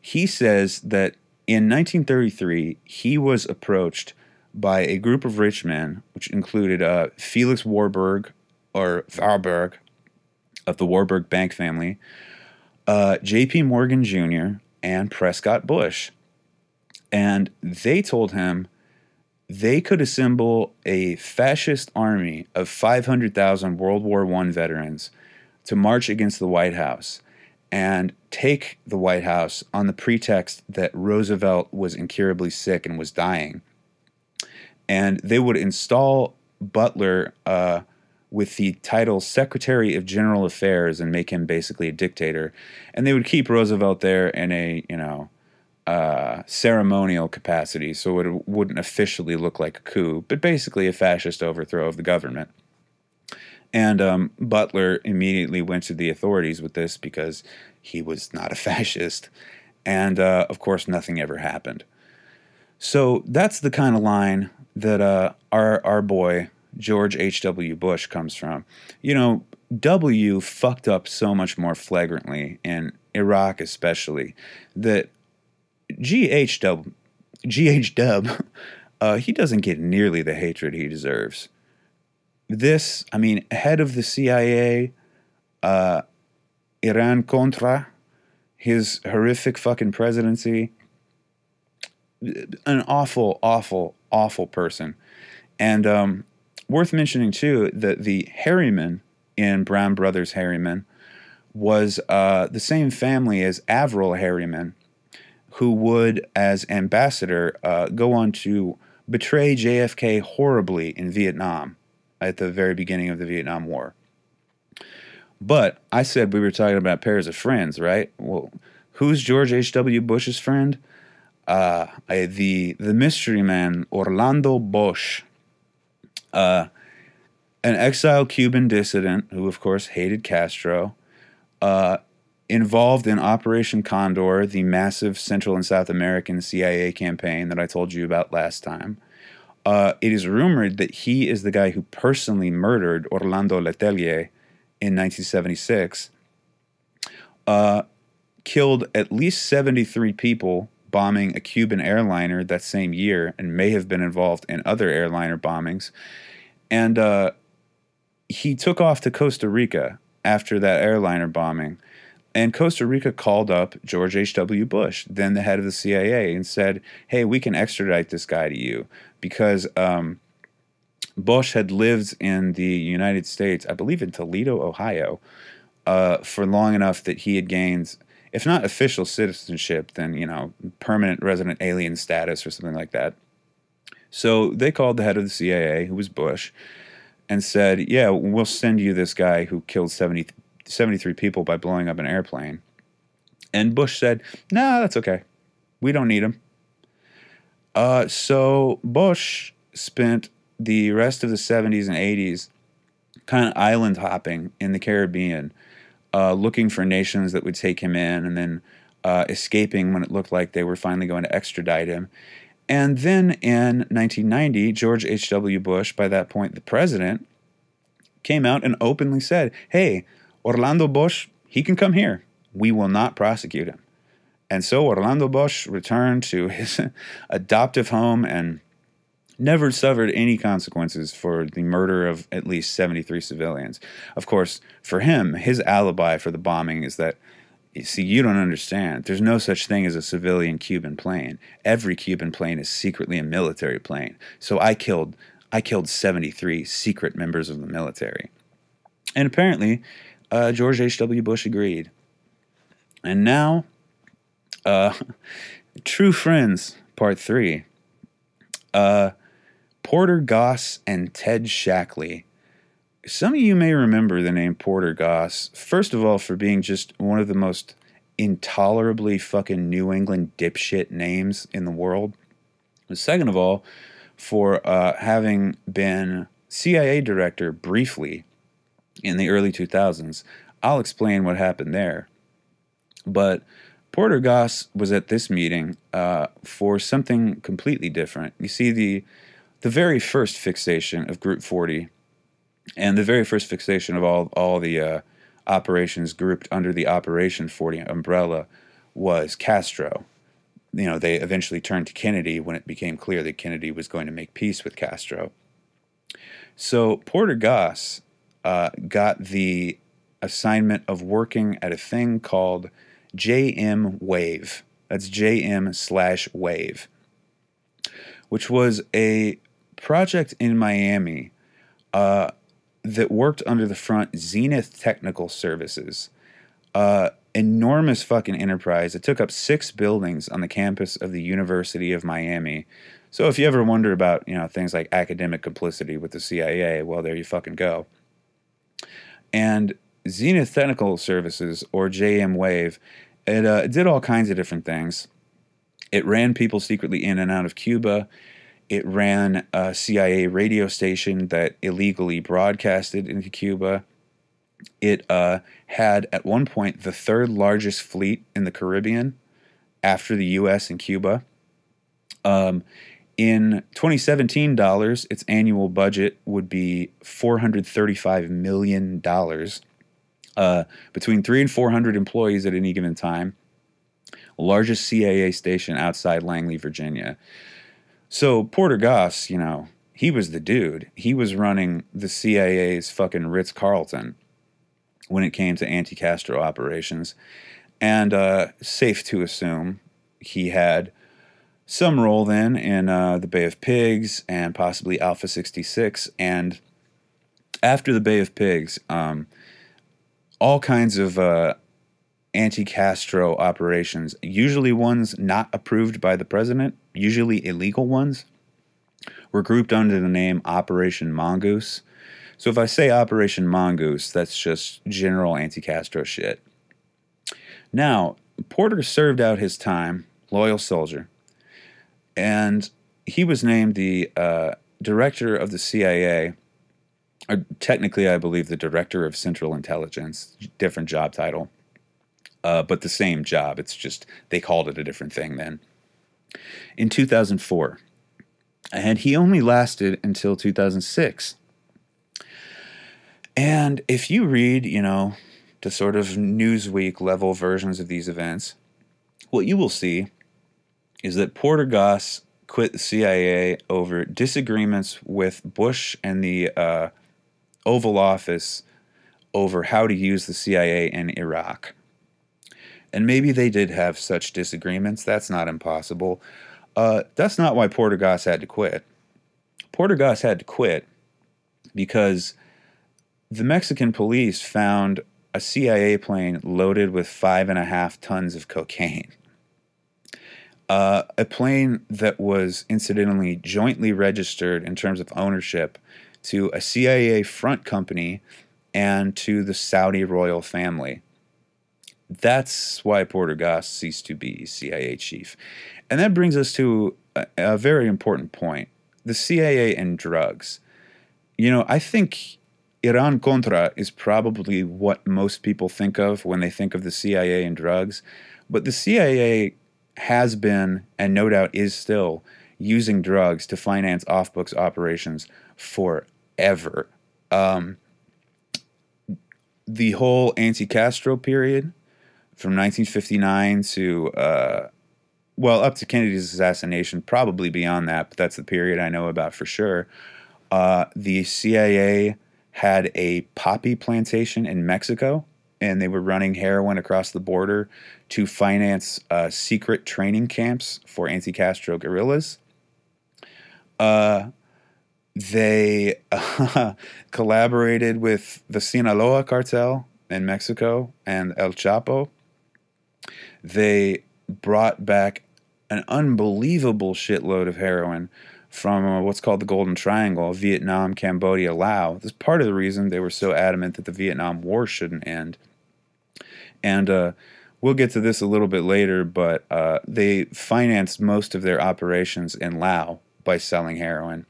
B: He says that in 1933 he was approached by a group of rich men, which included uh, Felix Warburg or Warburg of the Warburg Bank family, uh, J.P. Morgan Jr., and Prescott Bush. And they told him they could assemble a fascist army of 500,000 World War I veterans to march against the White House and take the White House on the pretext that Roosevelt was incurably sick and was dying and they would install Butler uh, with the title Secretary of General Affairs and make him basically a dictator, and they would keep Roosevelt there in a you know uh, ceremonial capacity, so it wouldn't officially look like a coup, but basically a fascist overthrow of the government. And um, Butler immediately went to the authorities with this because he was not a [laughs] fascist. And uh, of course, nothing ever happened. So that's the kind of line that uh, our our boy George H. W. Bush comes from. You know, W fucked up so much more flagrantly in Iraq, especially that G H W G H W [laughs] uh, he doesn't get nearly the hatred he deserves. This, I mean, head of the CIA, uh, Iran Contra, his horrific fucking presidency, an awful, awful, awful person. And um, worth mentioning too that the Harriman in Brown Brothers Harriman was uh, the same family as Averell Harriman, who would, as ambassador, uh, go on to betray JFK horribly in Vietnam at the very beginning of the Vietnam War. But I said we were talking about pairs of friends, right? Well, who's George H.W. Bush's friend? Uh, the the mystery man Orlando Bosch, uh, an exiled Cuban dissident who, of course, hated Castro, uh, involved in Operation Condor, the massive Central and South American CIA campaign that I told you about last time. Uh, it is rumored that he is the guy who personally murdered Orlando Letelier in 1976. Uh, killed at least 73 people bombing a Cuban airliner that same year and may have been involved in other airliner bombings. And uh, he took off to Costa Rica after that airliner bombing. And Costa Rica called up George H.W. Bush, then the head of the CIA, and said, Hey, we can extradite this guy to you because um, Bush had lived in the United States, I believe in Toledo, Ohio, uh, for long enough that he had gained if not official citizenship, then, you know, permanent resident alien status or something like that. So they called the head of the CIA, who was Bush, and said, Yeah, we'll send you this guy who killed 70, 73 people by blowing up an airplane. And Bush said, No, nah, that's okay. We don't need him. Uh, so Bush spent the rest of the 70s and 80s kind of island hopping in the Caribbean, uh, looking for nations that would take him in and then uh, escaping when it looked like they were finally going to extradite him. And then in 1990, George H.W. Bush, by that point the president, came out and openly said, Hey, Orlando Bosch, he can come here. We will not prosecute him. And so Orlando Bosch returned to his [laughs] adoptive home and never suffered any consequences for the murder of at least 73 civilians. Of course, for him, his alibi for the bombing is that see, you don't understand. There's no such thing as a civilian Cuban plane. Every Cuban plane is secretly a military plane. So I killed I killed 73 secret members of the military. And apparently, uh, George H.W. Bush agreed. And now, uh, [laughs] True Friends, Part 3. Uh, Porter Goss and Ted Shackley. Some of you may remember the name Porter Goss, first of all, for being just one of the most intolerably fucking New England dipshit names in the world. Second of all, for uh, having been CIA director briefly in the early 2000s. I'll explain what happened there. But Porter Goss was at this meeting uh, for something completely different. You see, the the very first fixation of Group 40 and the very first fixation of all all the uh, operations grouped under the Operation 40 umbrella was Castro you know, they eventually turned to Kennedy when it became clear that Kennedy was going to make peace with Castro. So Porter Goss uh, got the assignment of working at a thing called JM Wave. That's JM slash Wave, which was a project in Miami uh, that worked under the front Zenith Technical Services. Uh, enormous fucking enterprise. It took up six buildings on the campus of the University of Miami. So if you ever wonder about, you know, things like academic complicity with the CIA, well, there you fucking go. And Zenith Technical Services, or JM Wave, it uh, did all kinds of different things. It ran people secretly in and out of Cuba. It ran a CIA radio station that illegally broadcasted into Cuba. It uh, had at one point the third largest fleet in the Caribbean after the U.S. and Cuba. Um, in 2017 dollars, its annual budget would be 435 million dollars. Uh, between three and 400 employees at any given time. Largest CIA station outside Langley, Virginia. So Porter Goss, you know, he was the dude. He was running the CIA's fucking Ritz Carlton when it came to anti Castro operations. And uh, safe to assume he had some role then in uh, the Bay of Pigs and possibly Alpha 66. And after the Bay of Pigs, um, all kinds of uh, anti Castro operations, usually ones not approved by the president, usually illegal ones, were grouped under the name Operation Mongoose. So if I say Operation Mongoose, that's just general anti Castro shit. Now, Porter served out his time, loyal soldier, and he was named the uh, director of the CIA, or technically, I believe, the director of Central Intelligence, different job title, uh, but the same job. It's just they called it a different thing then. In 2004, and he only lasted until 2006. And if you read, you know, the sort of Newsweek level versions of these events, what you will see is that Porter Goss quit the CIA over disagreements with Bush and the uh, Oval Office over how to use the CIA in Iraq. And maybe they did have such disagreements. That's not impossible. Uh, that's not why Porter Goss had to quit. Porter Goss had to quit because the Mexican police found a CIA plane loaded with five and a half tons of cocaine. Uh, a plane that was incidentally jointly registered in terms of ownership to a CIA front company and to the Saudi royal family. That's why Porter Goss ceased to be CIA chief. And that brings us to a, a very important point the CIA and drugs. You know, I think Iran Contra is probably what most people think of when they think of the CIA and drugs. But the CIA has been, and no doubt is still, using drugs to finance off books operations forever. Um, the whole anti Castro period from 1959 to, uh, well, up to Kennedy's assassination, probably beyond that, but that's the period I know about for sure. Uh, the CIA had a poppy plantation in Mexico, and they were running heroin across the border to finance uh, secret training camps for anti Castro guerrillas. Uh, they [laughs] collaborated with the Sinaloa cartel in Mexico and El Chapo. They brought back an unbelievable shitload of heroin from uh, what's called the Golden Triangle Vietnam, Cambodia, Laos. This is part of the reason they were so adamant that the Vietnam War shouldn't end. And uh, we'll get to this a little bit later, but uh, they financed most of their operations in Laos by selling heroin.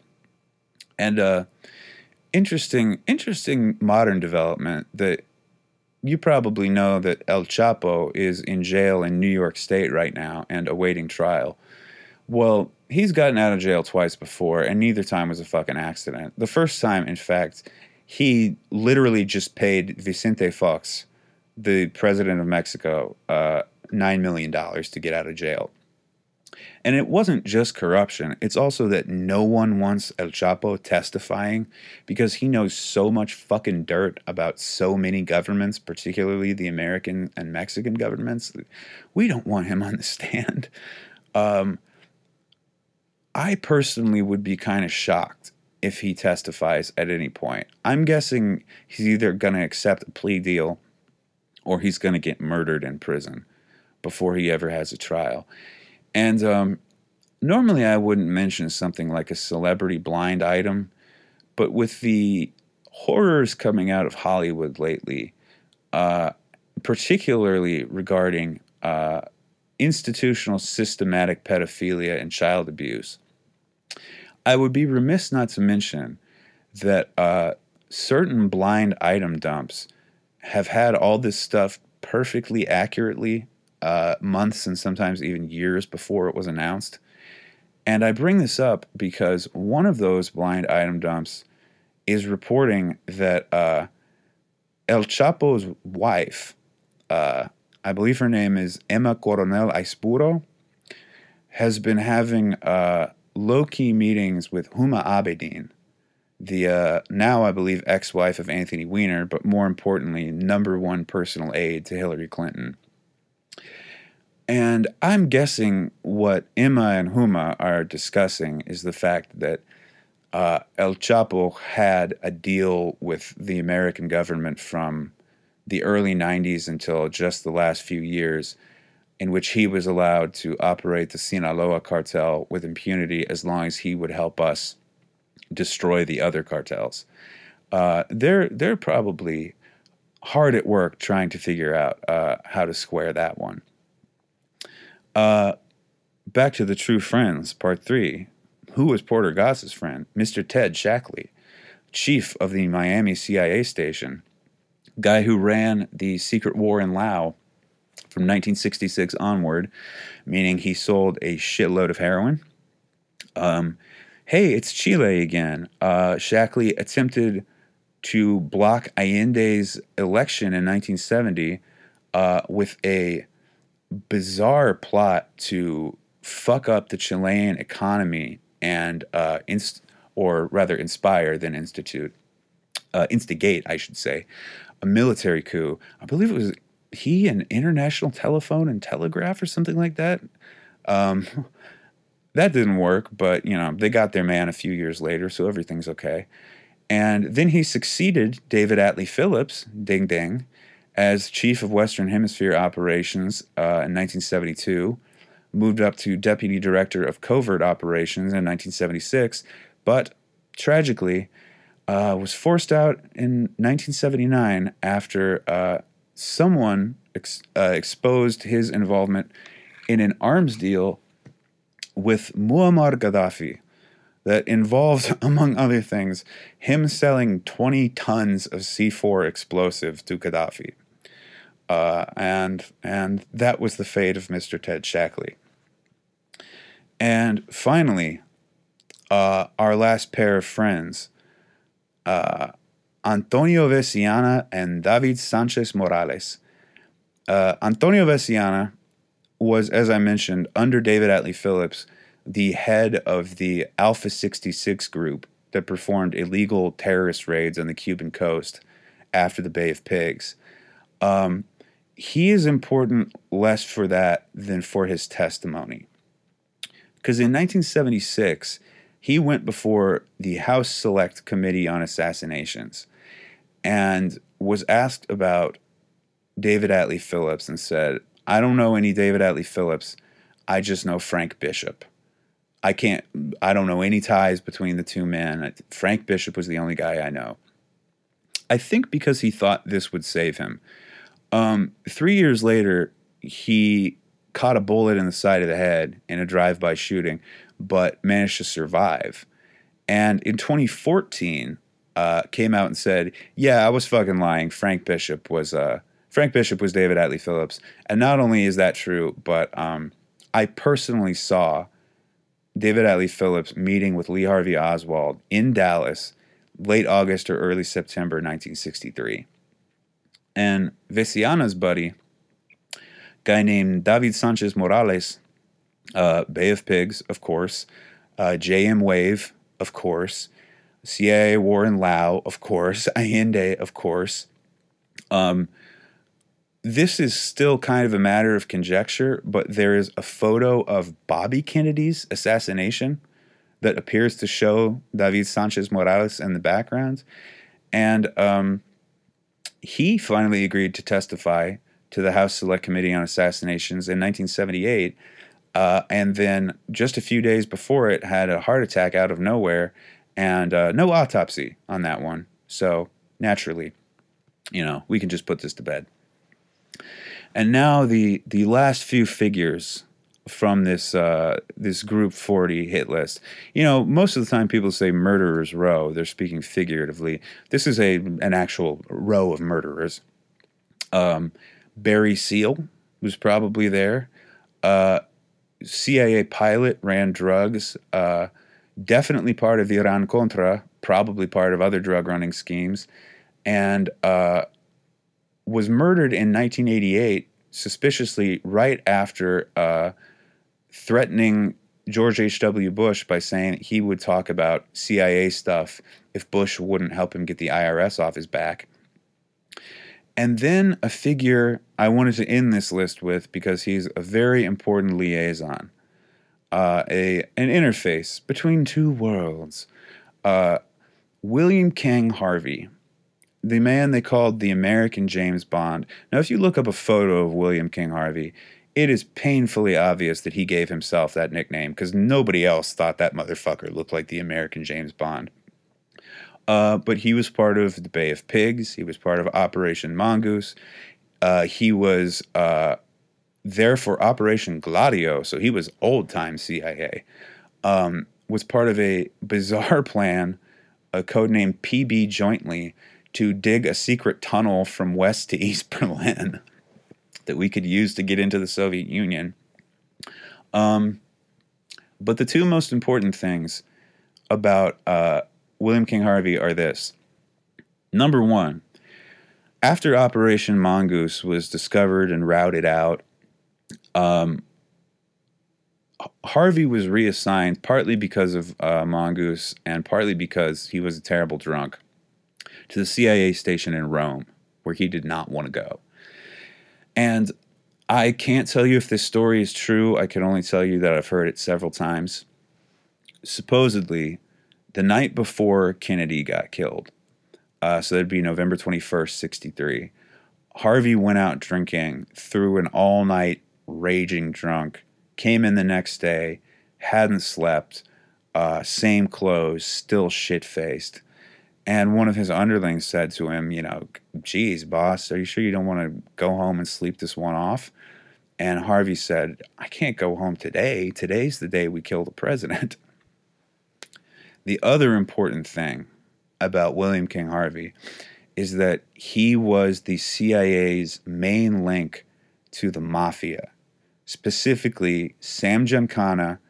B: And uh, interesting, interesting modern development that you probably know that El Chapo is in jail in New York State right now and awaiting trial. Well, he's gotten out of jail twice before, and neither time was a fucking accident. The first time, in fact, he literally just paid Vicente Fox, the president of Mexico, uh, $9 million to get out of jail. And it wasn't just corruption, it's also that no one wants El Chapo testifying because he knows so much fucking dirt about so many governments, particularly the American and Mexican governments. We don't want him [laughs] on the stand. Um, I personally would be kind of shocked if he testifies at any point. I'm guessing he's either going to accept a plea deal or he's going to get murdered in prison before he ever has a trial. And um, normally I wouldn't mention something like a celebrity blind item, but with the horrors coming out of Hollywood lately, uh, particularly regarding uh, institutional systematic pedophilia and child abuse, I would be remiss not to mention that uh, certain blind item dumps have had all this stuff perfectly accurately uh, months and sometimes even years before it was announced. And I bring this up because one of those blind item dumps is reporting that uh, El Chapo's wife, uh, I believe her name is Emma Coronel Aispuro, has been having uh, low key meetings with Huma Abedin, the uh, now, I believe, ex wife of Anthony Weiner, but more importantly, number one personal aide to Hillary Clinton. And I'm guessing what Emma and Huma are discussing is the fact that uh, El Chapo had a deal with the American government from the early 90s until just the last few years, in which he was allowed to operate the Sinaloa cartel with impunity as long as he would help us destroy the other cartels. Uh, they're they're probably hard at work trying to figure out uh, how to square that one. Uh, back to the true friends, part three. Who was Porter Goss's friend? Mr. Ted Shackley, chief of the Miami CIA station, guy who ran the secret war in Laos from 1966 onward, meaning he sold a shitload of heroin. Um, hey, it's Chile again. Uh, Shackley attempted to block Allende's election in 1970 uh, with a bizarre plot to fuck up the Chilean economy and uh, inst- or rather inspire than institute, uh, instigate, I should say, a military coup. I believe it was he and International Telephone and Telegraph or something like that. Um, [laughs] that didn't work, but you know they got their man a few years later, so everything's okay. And then he succeeded David Atlee Phillips, ding ding, as chief of Western Hemisphere operations uh, in 1972, moved up to deputy director of covert operations in 1976, but tragically uh, was forced out in 1979 after uh, someone ex- uh, exposed his involvement in an arms deal with Muammar Gaddafi that involved, [laughs] among other things, him selling 20 tons of C4 explosive to Gaddafi. Uh, and and that was the fate of Mr. Ted Shackley. And finally, uh, our last pair of friends, uh, Antonio Veciana and David Sanchez Morales. Uh, Antonio Veciana was, as I mentioned, under David Atlee Phillips, the head of the Alpha 66 group that performed illegal terrorist raids on the Cuban coast after the Bay of Pigs. Um, he is important less for that than for his testimony. Because in 1976, he went before the House Select Committee on Assassinations and was asked about David Atlee Phillips and said, I don't know any David Atlee Phillips. I just know Frank Bishop. I can't, I don't know any ties between the two men. Frank Bishop was the only guy I know. I think because he thought this would save him. Um, three years later, he caught a bullet in the side of the head in a drive by shooting, but managed to survive. And in 2014, uh, came out and said, "Yeah, I was fucking lying. Frank Bishop was uh, Frank Bishop was David Atlee Phillips." And not only is that true, but um, I personally saw David Atlee Phillips meeting with Lee Harvey Oswald in Dallas, late August or early September 1963. And Veciana's buddy, guy named David Sanchez Morales, uh, Bay of Pigs, of course, uh, JM Wave, of course, CIA Warren Laos, of course, [laughs] Allende, of course. Um, this is still kind of a matter of conjecture, but there is a photo of Bobby Kennedy's assassination that appears to show David Sanchez Morales in the background. And um, he finally agreed to testify to the House Select Committee on Assassinations in 1978. Uh, and then just a few days before it, had a heart attack out of nowhere and uh, no autopsy on that one. So naturally, you know, we can just put this to bed. And now the the last few figures from this uh, this group 40 hit list. You know, most of the time people say murderers row. They're speaking figuratively. This is a an actual row of murderers. Um, Barry Seal was probably there. Uh, CIA pilot ran drugs. Uh, definitely part of the Iran Contra, probably part of other drug running schemes, and uh, was murdered in 1988, suspiciously right after uh, threatening George H.W. Bush by saying he would talk about CIA stuff if Bush wouldn't help him get the IRS off his back. And then a figure I wanted to end this list with because he's a very important liaison uh, a an interface between two worlds. Uh, William King Harvey, the man they called the American James Bond. Now, if you look up a photo of William King Harvey, it is painfully obvious that he gave himself that nickname because nobody else thought that motherfucker looked like the American James Bond. Uh, but he was part of the Bay of Pigs. He was part of Operation Mongoose. Uh, he was uh, there for Operation Gladio, so he was old time CIA, um, was part of a bizarre [laughs] plan, a codename PB Jointly, to dig a secret tunnel from west to east [laughs] Berlin that we could use to get into the Soviet Union. Um, but the two most important things about uh, William King Harvey are this. Number one, after Operation Mongoose was discovered and routed out um, Harvey was reassigned partly because of uh, Mongoose and partly because he was a terrible drunk to the CIA station in Rome, where he did not want to go. And I can't tell you if this story is true. I can only tell you that I've heard it several times. Supposedly, the night before Kennedy got killed, uh, so that'd be November 21st, 63, Harvey went out drinking through an all night raging drunk, came in the next day, hadn't slept, uh, same clothes, still shit faced, And one of his underlings said to him, you know, geez, boss, are you sure you don't want to go home and sleep this one off? And Harvey said, I can't go home today. Today's the day we kill the president. [laughs] The other important thing about William King Harvey is that he was the CIA's main link to the mafia, specifically Sam Giancana,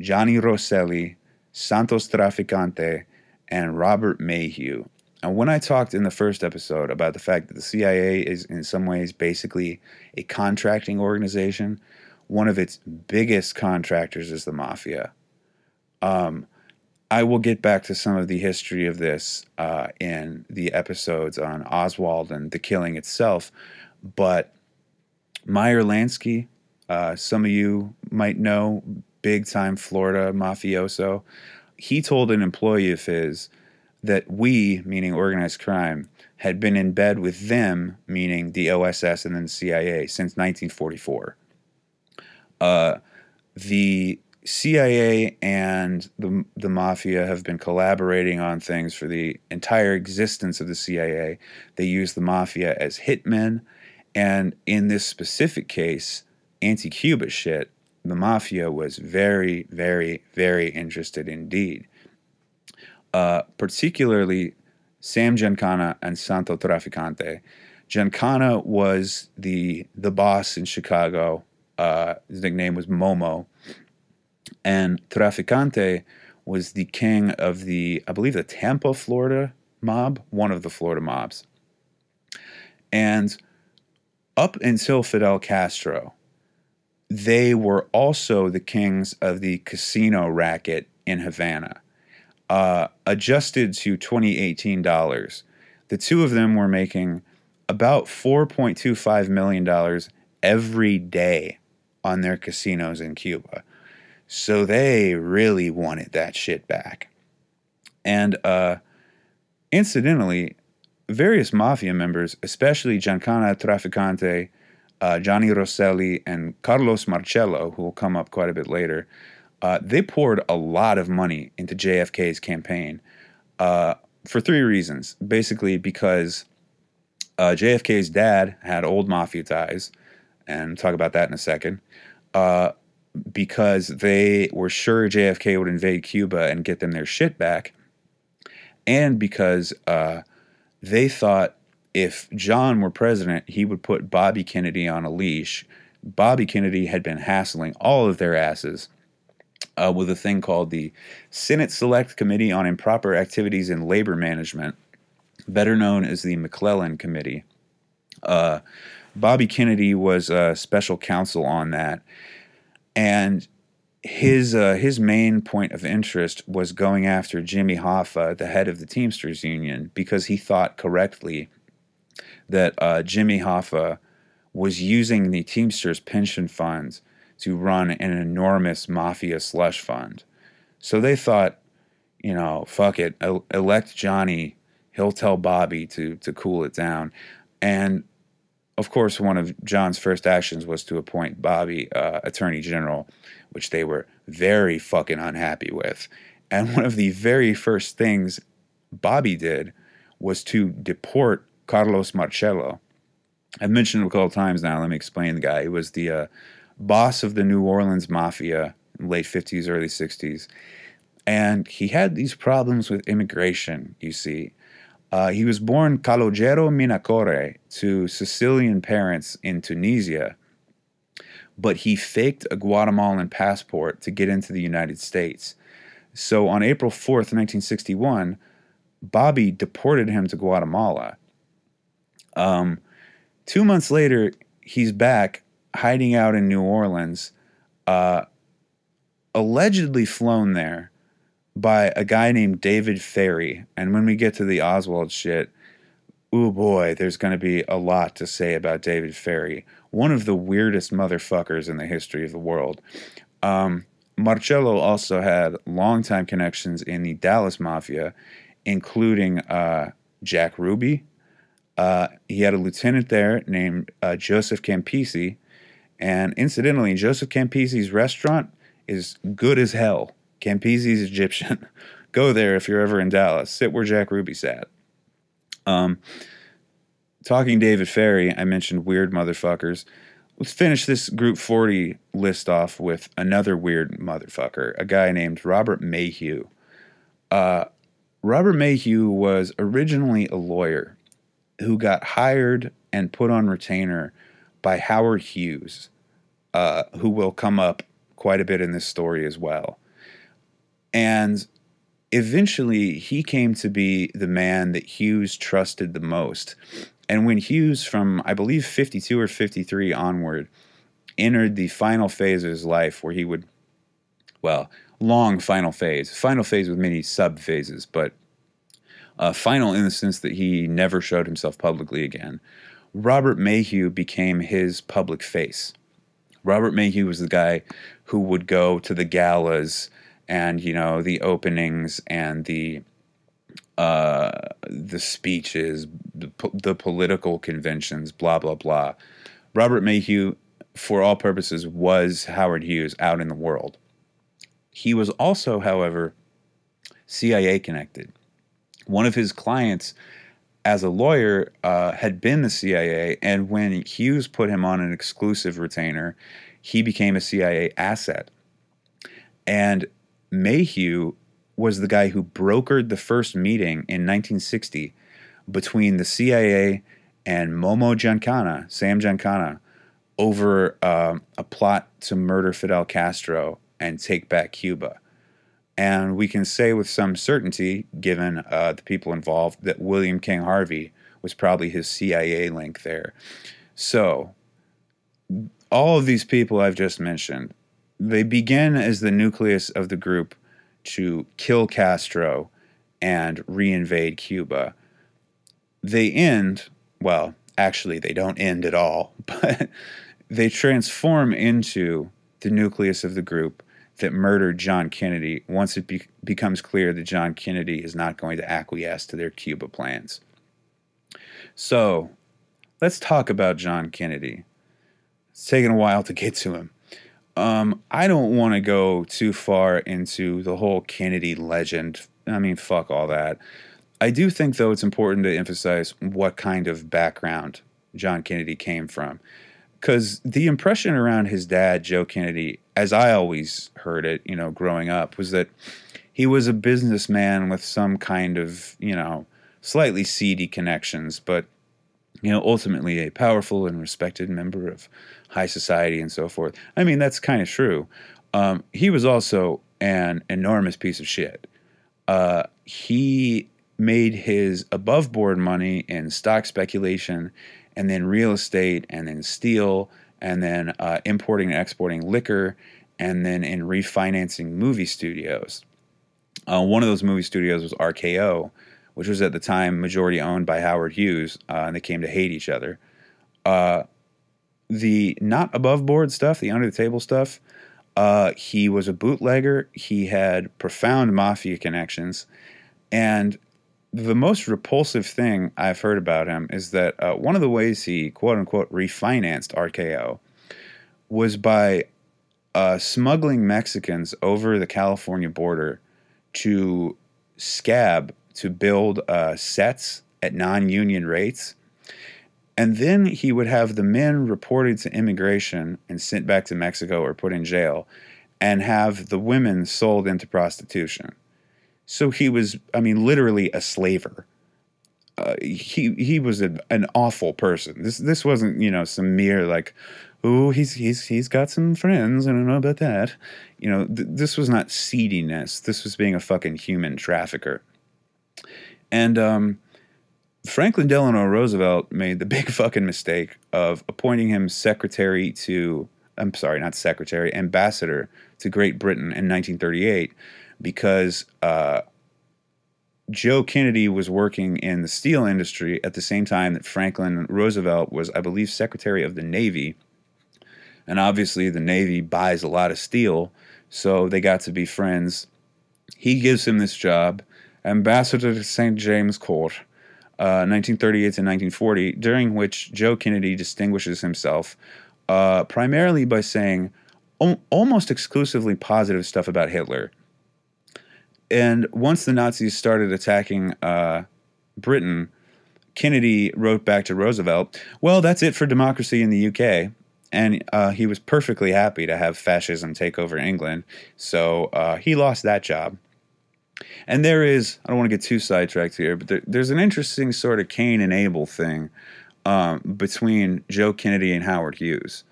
B: Johnny Rosselli, Santos Traficante, and Robert Maheu. And when I talked in the first episode about the fact that the CIA is in some ways basically a contracting organization, one of its biggest contractors is the mafia. Um, I will get back to some of the history of this uh, in the episodes on Oswald and the killing itself, but Meyer Lansky, uh, some of you might know, big time Florida mafioso he told an employee of his that we, meaning organized crime, had been in bed with them, meaning the OSS and then the CIA, since 1944. Uh, the CIA and the the mafia have been collaborating on things for the entire existence of the CIA. They use the mafia as hitmen, and in this specific case, anti-Cuba shit, the mafia was very, very, very interested indeed. Uh, particularly Sam Giancana and Santo Trafficante. Giancana was the the boss in Chicago. Uh, his nickname was Momo, and Trafficante was the king of the, I believe, the Tampa, Florida mob, one of the Florida mobs. And up until Fidel Castro, they were also the kings of the casino racket in Havana. Uh, adjusted to 2018 dollars, the two of them were making about 4.25 million dollars every day on their casinos in Cuba. So they really wanted that shit back. And uh, incidentally, various mafia members, especially Giancana Trafficante, uh, Johnny Rosselli and Carlos Marcello, who will come up quite a bit later, uh, they poured a lot of money into JFK's campaign uh, for three reasons. Basically, because uh, JFK's dad had old mafia ties, and talk about that in a second. Uh, because they were sure JFK would invade Cuba and get them their shit back, and because uh, they thought if John were president, he would put Bobby Kennedy on a leash. Bobby Kennedy had been hassling all of their asses uh, with a thing called the Senate Select Committee on Improper Activities in Labor Management, better known as the McClellan Committee. Uh, Bobby Kennedy was a special counsel on that, and his uh, his main point of interest was going after Jimmy Hoffa, the head of the Teamsters Union, because he thought correctly that uh, Jimmy Hoffa was using the Teamsters pension funds to run an enormous mafia slush fund. So they thought, you know, fuck it, elect Johnny. He'll tell Bobby to to cool it down. And of course, one of John's first actions was to appoint Bobby uh, Attorney General, which they were very fucking unhappy with. And one of the very first things Bobby did was to deport Carlos Marcello. I've mentioned him a couple times now. Let me explain the guy. He was the uh, boss of the New Orleans Mafia in late 50s, early 60s. And he had these problems with immigration, you see. Uh, he was born Calogero Minacori to Sicilian parents in Tunisia, but he faked a Guatemalan passport to get into the United States. So on April 4th, 1961, Bobby deported him to Guatemala um, two months later, he's back hiding out in New Orleans, uh, allegedly flown there by a guy named David Ferrie. And when we get to the Oswald shit, oh boy, there's going to be a lot to say about David Ferrie, one of the weirdest motherfuckers in the history of the world. Um, Marcello also had longtime connections in the Dallas Mafia, including uh, Jack Ruby, uh, he had a lieutenant there named uh, Joseph Campisi. And incidentally, Joseph Campisi's restaurant is good as hell. Campisi's Egyptian. [laughs] go there if you're ever in Dallas. Sit where Jack Ruby sat. Um, talking David Ferrie, I mentioned weird motherfuckers. Let's finish this Group 40 list off with another weird motherfucker, a guy named Robert Maheu. Uh, Robert Maheu was originally a lawyer who got hired and put on retainer by Howard Hughes, uh, who will come up quite a bit in this story as well. And eventually, he came to be the man that Hughes trusted the most. And when Hughes, from I believe 52 or 53 onward, entered the final phase of his life where he would, well, long final phase, final phase with many sub phases, but uh, final in the sense that he never showed himself publicly again. Robert Maheu became his public face. Robert Maheu was the guy who would go to the galas and you know the openings and the uh, the speeches, the, the political conventions, blah blah blah. Robert Maheu, for all purposes, was Howard Hughes out in the world. He was also, however, CIA connected. One of his clients, as a lawyer, uh, had been the CIA, and when Hughes put him on an exclusive retainer, he became a CIA asset. And Maheu was the guy who brokered the first meeting in 1960 between the CIA and Momo Giancana, Sam Giancana, over uh, a plot to murder Fidel Castro and take back Cuba. And we can say with some certainty, given uh, the people involved, that William King Harvey was probably his CIA link there. So, all of these people I've just mentioned, they begin as the nucleus of the group to kill Castro and reinvade Cuba. They end, well, actually, they don't end at all, [laughs] but they transform into the nucleus of the group that murdered John Kennedy once it be- becomes clear that John Kennedy is not going to acquiesce to their Cuba plans. So, let's talk about John Kennedy. It's taken a while to get to him. Um, I don't want to go too far into the whole Kennedy legend. I mean, fuck all that. I do think, though, it's important to emphasize what kind of background John Kennedy came from. Because the impression around his dad, Joe Kennedy, as I always heard it, you know, growing up, was that he was a businessman with some kind of, you know, slightly seedy connections, but, you know, ultimately a powerful and respected member of high society and so forth. I mean, that's kind of true. Um, he was also an enormous piece of shit. Uh, he made his above board money in stock speculation and then real estate and then steel and then uh, importing and exporting liquor and then in refinancing movie studios. Uh, one of those movie studios was RKO, which was at the time majority owned by Howard Hughes, uh, and they came to hate each other. Uh, the not above board stuff, the under the table stuff, uh, he was a bootlegger. He had profound mafia connections. And the most repulsive thing I've heard about him is that uh, one of the ways he quote unquote refinanced RKO was by uh, smuggling Mexicans over the California border to scab to build uh, sets at non union rates and then he would have the men reported to immigration and sent back to Mexico or put in jail, and have the women sold into prostitution. So he was, I mean, literally a slaver. Uh, he he was a, an awful person. This this wasn't you know some mere like, oh he's he's he's got some friends. I don't know about that. You know th- this was not seediness. This was being a fucking human trafficker. And um, Franklin Delano Roosevelt made the [laughs] big fucking mistake of appointing him secretary to, I'm sorry, not secretary, ambassador to Great Britain in 1938 because uh, Joe Kennedy was working in the steel industry at the same time that Franklin Roosevelt was, I believe, secretary of the Navy. And obviously, the Navy buys a lot of steel, so they got to be friends. He gives him this job, ambassador to St. James Court 1938 uh, to 1940, during which Joe Kennedy distinguishes himself uh, primarily by saying almost exclusively positive stuff about Hitler. And once the Nazis started attacking uh, Britain, Kennedy wrote back to Roosevelt, "Well, that's it for democracy in the UK." And uh, he was perfectly happy to have fascism take over England, so uh, he lost that job. And there is, I don't want to get too sidetracked here, but there, there's an interesting sort of Cain and Abel thing um, between Joe Kennedy and Howard Hughes,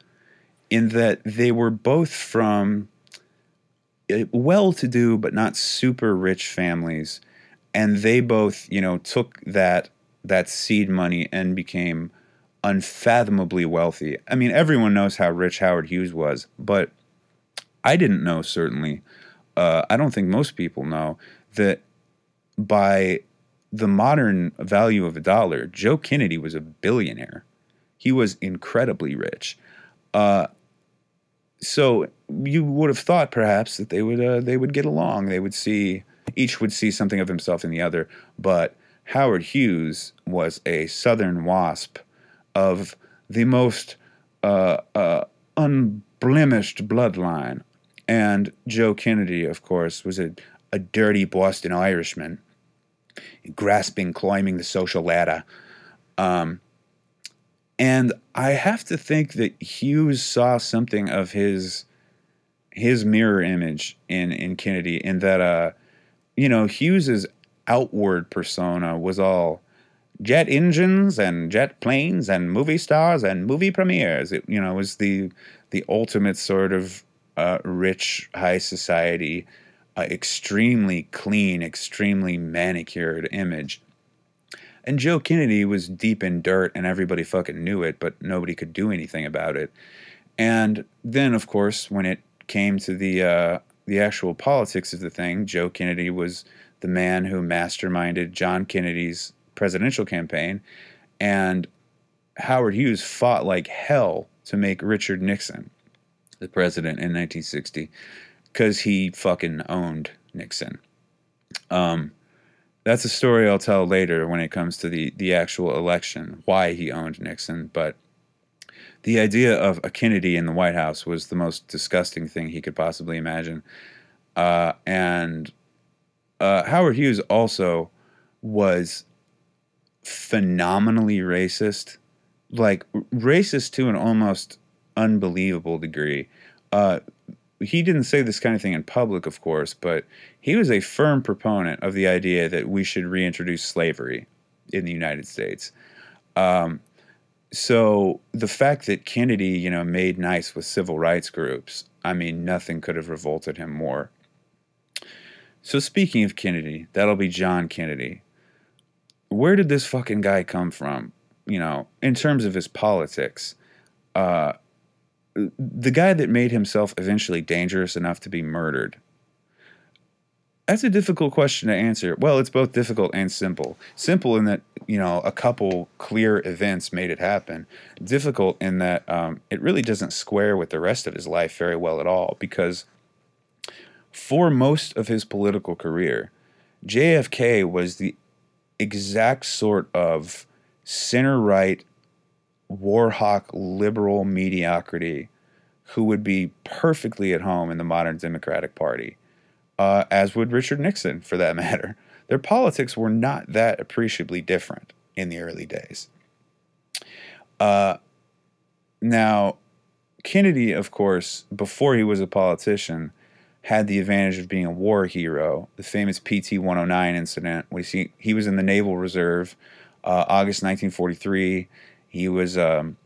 B: in that they were both from well to do but not super rich families. And they both, you know, took that that seed money and became unfathomably wealthy. I mean, everyone knows how rich Howard Hughes was, but I didn't know certainly. Uh, I don't think most people know that by the modern value of a dollar, Joe Kennedy was a billionaire. He was incredibly rich. Uh, so you would have thought perhaps that they would uh, they would get along. They would see each would see something of himself in the other. But Howard Hughes was a Southern wasp of the most uh, uh, unblemished bloodline, and Joe Kennedy, of course, was a, a dirty Boston Irishman, grasping, climbing the social ladder. Um, and I have to think that Hughes saw something of his his mirror image in in Kennedy in that uh you know Hughes's outward persona was all jet engines and jet planes and movie stars and movie premieres it you know was the the ultimate sort of uh, rich high society uh, extremely clean extremely manicured image and Joe Kennedy was deep in dirt and everybody fucking knew it, but nobody could do anything about it. And then, of course, when it came to the uh, the actual politics of the thing, Joe Kennedy was the man who masterminded John Kennedy's presidential campaign, and Howard Hughes fought like hell to make Richard Nixon the president in 1960 because he fucking owned Nixon. Um, that's a story I'll tell later when it comes to the the actual election, why he owned Nixon. But the idea of a Kennedy in the White House was the most disgusting thing he could possibly imagine. Uh, and uh, Howard Hughes also was phenomenally racist, like racist to an almost unbelievable degree. Uh, he didn't say this kind of thing in public, of course, but he was a firm proponent of the idea that we should reintroduce slavery in the United States. Um, so the fact that Kennedy, you know, made nice with civil rights groups, I mean, nothing could have revolted him more. So speaking of Kennedy, that'll be John Kennedy. Where did this fucking guy come from? You know, in terms of his politics, uh, the guy that made himself eventually dangerous enough to be murdered. That's a difficult question to answer. Well, it's both difficult and simple. Simple in that, you know, a couple clear events made it happen. Difficult in that um, it really doesn't square with the rest of his life very well at all because for most of his political career, JFK was the exact sort of center right war hawk liberal mediocrity who would be perfectly at home in the modern Democratic Party, uh, as would Richard Nixon, for that [laughs] matter. Their politics were not that appreciably different in the early days. Uh, now, Kennedy, of course, before he was a politician, had the advantage of being a war hero. The famous PT 109 incident, we see he was in the Naval Reserve, uh, August 1943. He was um,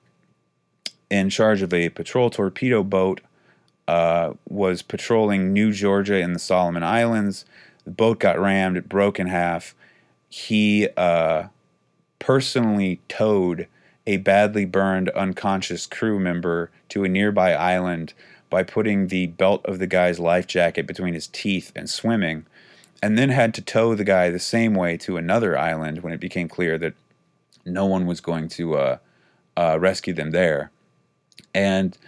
B: in charge of a patrol torpedo boat, uh, was patrolling New Georgia in the Solomon Islands. The boat got rammed, it broke in half. He uh, personally towed a badly burned, unconscious crew member to a nearby island by putting the belt of the guy's life jacket between his teeth and swimming, and then had to tow the guy the same way to another island when it became clear that no one was going to uh, uh, rescue them there. And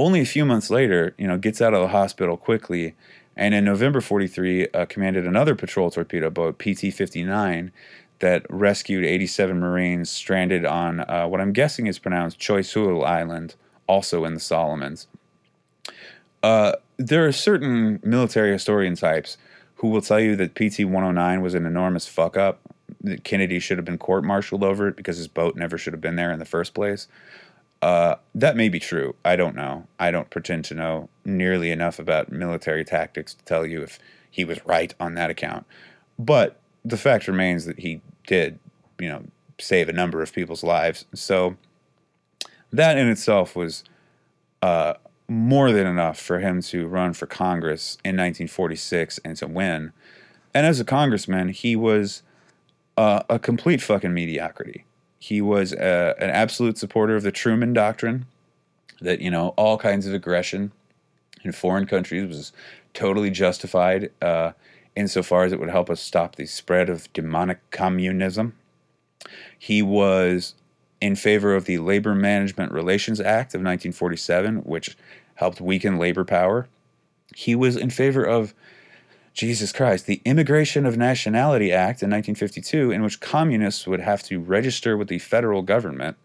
B: only a few months later, you know, gets out of the hospital quickly. And in November 43, uh, commanded another patrol torpedo boat, PT 59, that rescued 87 Marines stranded on uh, what I'm guessing is pronounced Choiseul Island, also in the Solomons. Uh, there are certain military historian types who will tell you that PT 109 was an enormous fuck up. That Kennedy should have been court martialed over it because his boat never should have been there in the first place. Uh, that may be true. I don't know. I don't pretend to know nearly enough about military tactics to tell you if he was right on that account. But the fact remains that he did, you know, save a number of people's lives. So that in itself was uh, more than enough for him to run for Congress in 1946 and to win. And as a congressman, he was uh, a complete fucking mediocrity. He was a, uh, an absolute supporter of the Truman Doctrine, that, you know, all kinds of aggression in foreign countries was totally justified uh, insofar as it would help us stop the spread of demonic communism. He was in favor of the Labor Management Relations Act of 1947, which helped weaken labor power. He was in favor of Jesus Christ, the Immigration of Nationality Act in 1952, in which communists would have to register with the federal government.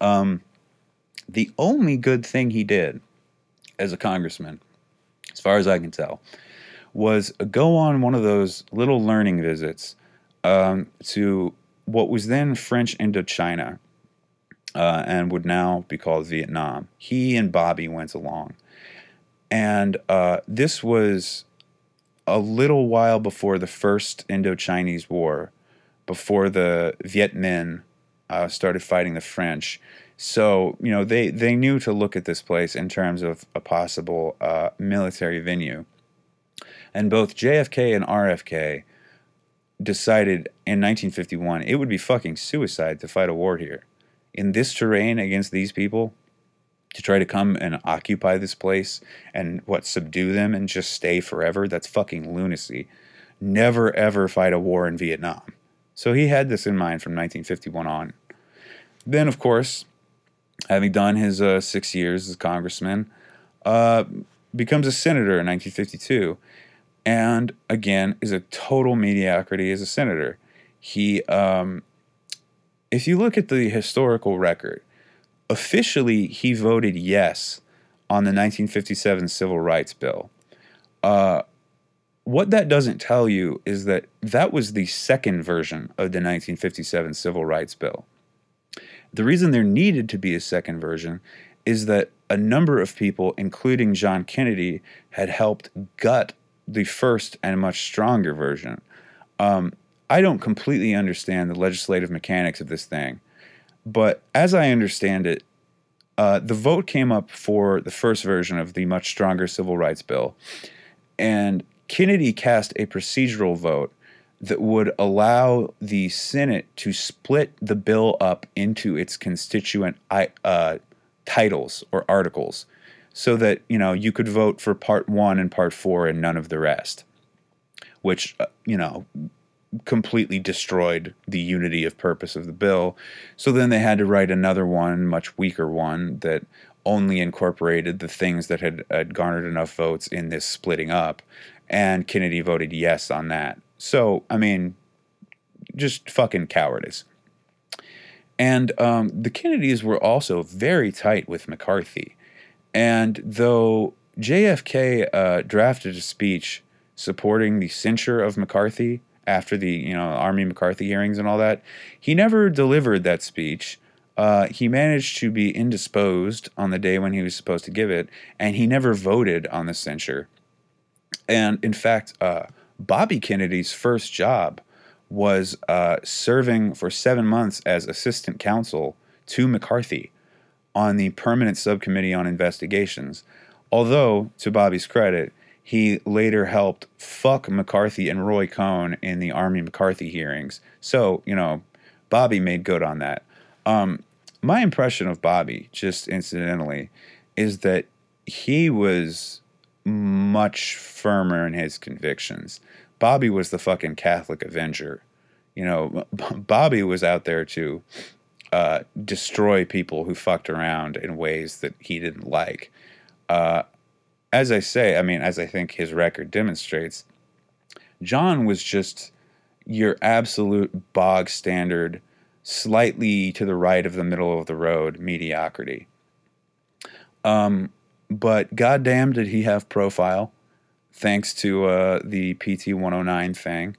B: Um, the only good thing he did as a congressman, as far as I can tell, was go on one of those little learning visits um, to what was then French Indochina uh, and would now be called Vietnam. He and Bobby went along. And uh, this was a little while before the first Indo Chinese War, before the Viet Minh uh, started fighting the French. So, you know, they, they knew to look at this place in terms of a possible uh, military venue. And both JFK and RFK decided in 1951 it would be fucking suicide to fight a war here. In this terrain against these people, to try to come and occupy this place and what subdue them and just stay forever, that's fucking lunacy. Never ever fight a war in Vietnam. So he had this in mind from 1951 on. Then, of course, having done his uh, six years as congressman, uh, becomes a senator in 1952 and again is a total mediocrity as a senator. He, um, if you look at the historical record, officially he voted yes on the 1957 Civil Rights Bill. Uh, what that doesn't tell you is that that was the second version of the 1957 Civil Rights Bill. The reason there needed to be a second version is that a number of people, including John Kennedy, had helped gut the first and much stronger version. Um, I don't completely understand the legislative mechanics of this thing, but as I understand it, uh, the vote came up for the first version of the much stronger civil rights bill, and Kennedy cast a procedural vote that would allow the Senate to split the bill up into its constituent uh, titles or articles so that you know you could vote for part one and part four and none of the rest, which uh, you know completely destroyed the unity of purpose of the bill. So then they had to write another one, much weaker one that only incorporated the things that had, had garnered enough votes in this splitting up, and Kennedy voted yes on that. So I mean, just fucking cowardice. And um, the Kennedys were also very tight with McCarthy. And though JFK uh, drafted a speech supporting the censure of McCarthy after the you know Army McCarthy hearings and all that, he never delivered that speech. Uh, he managed to be indisposed on the day when he was supposed to give it, and he never voted on the censure. And in fact, uh, Bobby Kennedy's first job was uh, serving for seven months as assistant counsel to McCarthy on the permanent subcommittee on investigations. Although, to Bobby's credit, he later helped fuck McCarthy and Roy Cohn in the Army McCarthy hearings. So, you know, Bobby made good on that. Um, my impression of Bobby, just incidentally, is that he was much firmer in his convictions. Bobby was the fucking Catholic Avenger. You know, [laughs] Bobby was out there to uh, destroy people who fucked around in ways that he didn't like. Uh, as I say, I mean, as I think his record demonstrates, John was just your absolute bog standard, slightly to the right of the middle of the road mediocrity. Um, but goddamn, did he have profile? thanks to uh, the PT 109 thing,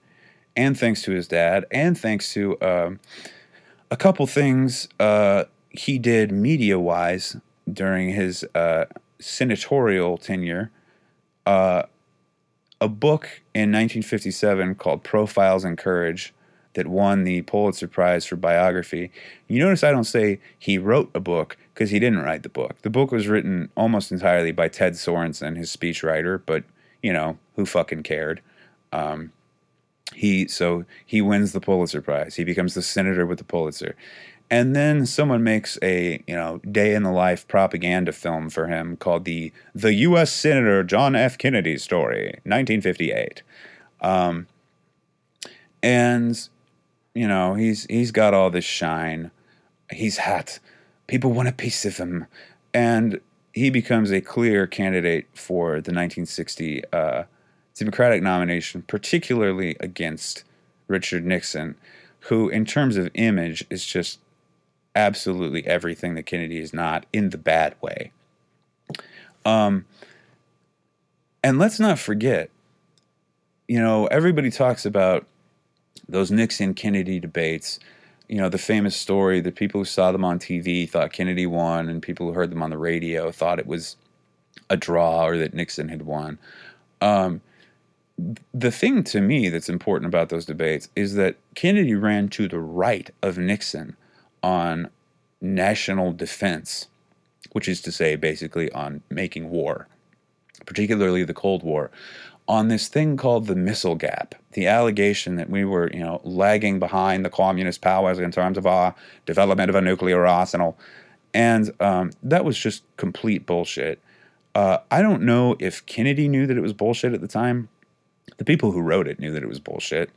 B: and thanks to his dad, and thanks to um, a couple things uh, he did media wise during his uh, senatorial tenure. Uh, a book in 1957 called Profiles in Courage that won the Pulitzer Prize for biography. You notice I don't say he wrote a book because he didn't write the book. The book was written almost entirely by Ted Sorensen, his speechwriter, but you know, who fucking cared? Um, he so he wins the Pulitzer Prize. He becomes the senator with the Pulitzer. And then someone makes a, you know, day in the life propaganda film for him called the The US Senator John F. Kennedy Story, 1958. Um, and you know, he's he's got all this shine. He's hot. People want a piece of him. And he becomes a clear candidate for the 1960 uh, Democratic nomination, particularly against Richard Nixon, who, in terms of image, is just absolutely everything that Kennedy is not in the bad way. Um, and let's not forget, you know, everybody talks about those Nixon Kennedy debates. You know, the famous story that people who saw them on TV thought Kennedy won, and people who heard them on the radio thought it was a draw or that Nixon had won. Um, the thing to me that's important about those debates is that Kennedy ran to the right of Nixon on national defense, which is to say, basically on making war, particularly the Cold War, on this thing called the missile gap. The allegation that we were, you know, lagging behind the communist powers in terms of our development of a nuclear arsenal. And um, that was just complete bullshit. Uh, I don't know if Kennedy knew that it was bullshit at the time. The people who wrote it knew that it was bullshit,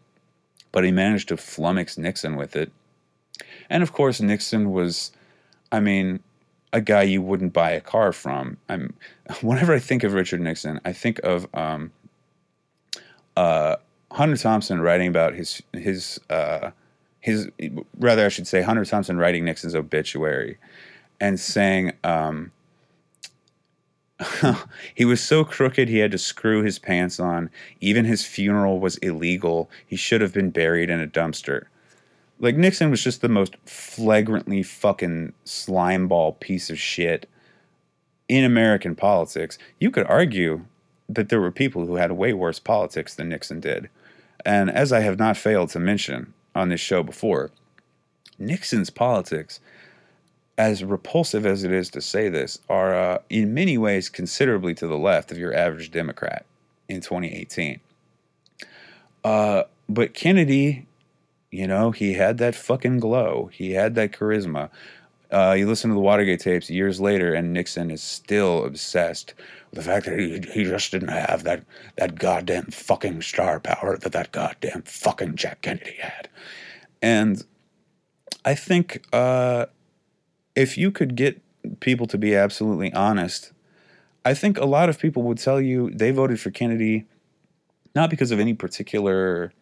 B: but he managed to flummox Nixon with it. And of course, Nixon was, I mean, a guy you wouldn't buy a car from. I'm [laughs] whenever I think of Richard Nixon, I think of um, uh, Hunter Thompson writing about his his uh, his rather I should say Hunter Thompson writing Nixon's obituary and saying um, [laughs] he was so crooked he had to screw his pants on. Even his funeral was illegal. He should have been buried in a dumpster. Like Nixon was just the most flagrantly fucking slimeball piece of shit in American politics. You could argue that there were people who had way worse politics than Nixon did. And as I have not failed to mention on this show before, Nixon's politics, as repulsive as it is to say this, are uh, in many ways considerably to the left of your average Democrat in 2018. Uh, but Kennedy you know, he had that fucking glow. He had that charisma. Uh, you listen to the Watergate tapes years later, and Nixon is still obsessed with the fact that he, he just didn't have that, that goddamn fucking star power that that goddamn fucking Jack Kennedy had. And I think uh, if you could get people to be absolutely honest, I think a lot of people would tell you they voted for Kennedy not because of any particular,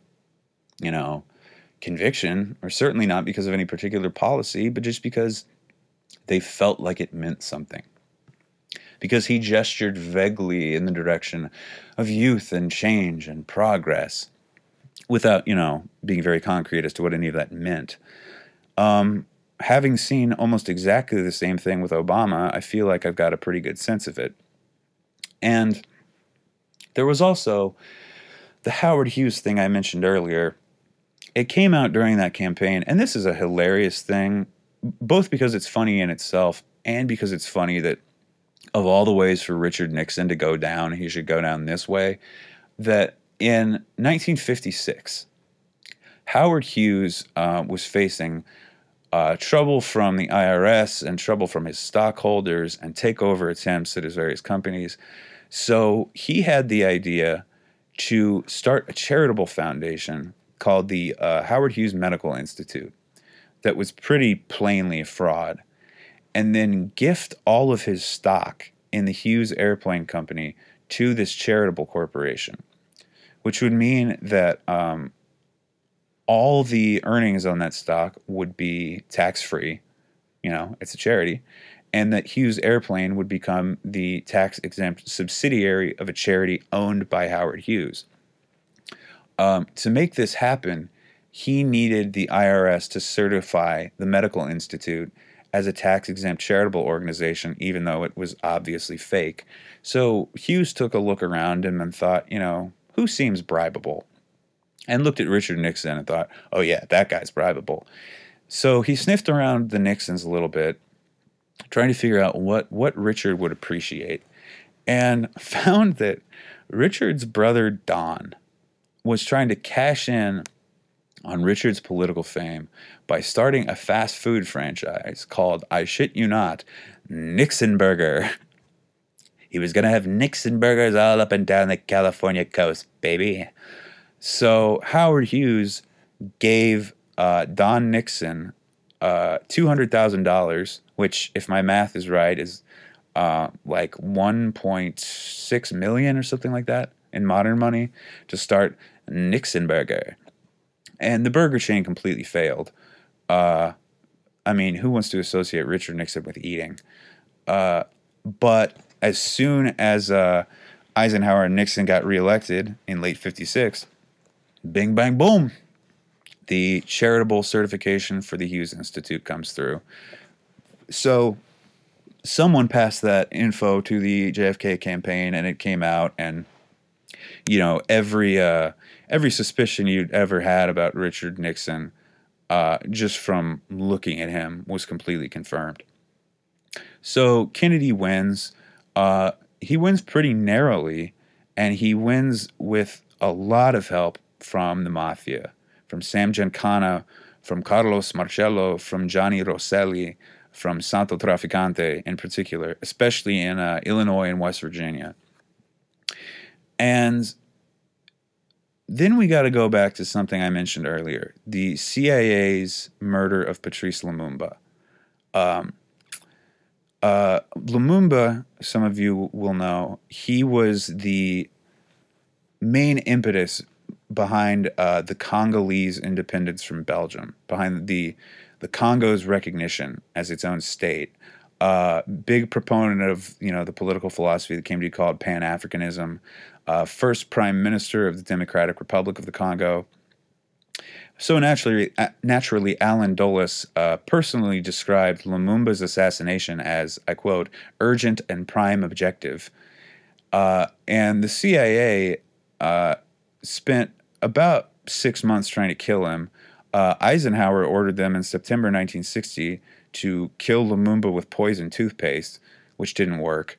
B: you know, conviction, or certainly not because of any particular policy, but just because they felt like it meant something. Because he gestured vaguely in the direction of youth and change and progress without, you know, being very concrete as to what any of that meant. Um, having seen almost exactly the same thing with Obama, I feel like I've got a pretty good sense of it. And there was also the Howard Hughes thing I mentioned earlier it came out during that campaign, and this is a hilarious thing, both because it's funny in itself and because it's funny that of all the ways for Richard Nixon to go down, he should go down this way. That in 1956, Howard Hughes uh, was facing uh, trouble from the IRS and trouble from his stockholders and takeover attempts at his various companies. So he had the idea to start a charitable foundation called the uh, Howard Hughes Medical Institute that was pretty plainly a fraud, and then gift all of his stock in the Hughes Airplane Company to this charitable corporation, which would mean that um, all the earnings on that stock would be tax free. You know, it's a charity. and that Hughes Airplane would become the tax exempt subsidiary of a charity owned by Howard Hughes. Um, to make this happen, he needed the IRS to certify the Medical Institute as a tax exempt charitable organization, even though it was obviously fake. So Hughes took a look around him and thought, you know, who seems bribable? And looked at Richard Nixon and thought, oh, yeah, that guy's bribable. So he sniffed around the Nixons a little bit, trying to figure out what, what Richard would appreciate, and [laughs] found that Richard's brother Don was trying to cash in on Richard's political fame by starting a fast food franchise called, I shit you not, Nixon Burger. [laughs] He was going to have Nixon burgers all up and down the California coast, baby. So Howard Hughes gave uh, Don Nixon uh, $200,000, which, if my math is right, is uh, like 1.6 million or something like that in modern money to start Nixon Burger. And the burger chain completely failed. Uh, I mean, who wants to associate Richard Nixon with eating? Uh, but as soon as uh, Eisenhower and Nixon got reelected in late 56, bing, bang, boom, the charitable certification for the Hughes Institute comes through. So someone passed that info to the JFK campaign and it came out and you know every uh, every suspicion you'd ever had about Richard Nixon uh, just from looking at him was completely confirmed. So Kennedy wins. Uh, he wins pretty narrowly, and he wins with a lot of help from the mafia, from Sam Giancana, from Carlos Marcello, from Johnny Rosselli, from Santo Trafficante in particular, especially in uh, Illinois and West Virginia. And then we got to go back to something I mentioned earlier the CIA's murder of Patrice Lumumba. Um, uh, Lumumba, some of you will know, he was the main impetus behind uh, the Congolese independence from Belgium, behind the the Congo's recognition as its own state. Uh, big proponent of you know the political philosophy that came to be called Pan Africanism. Uh, first prime minister of the Democratic Republic of the Congo. So naturally, naturally, Allen Dulles uh, personally described Lumumba's assassination as, I quote, urgent and prime objective. Uh, and the CIA uh, spent about six months trying to kill him. Uh, Eisenhower ordered them in September 1960 to kill Lumumba with poison toothpaste, which didn't work.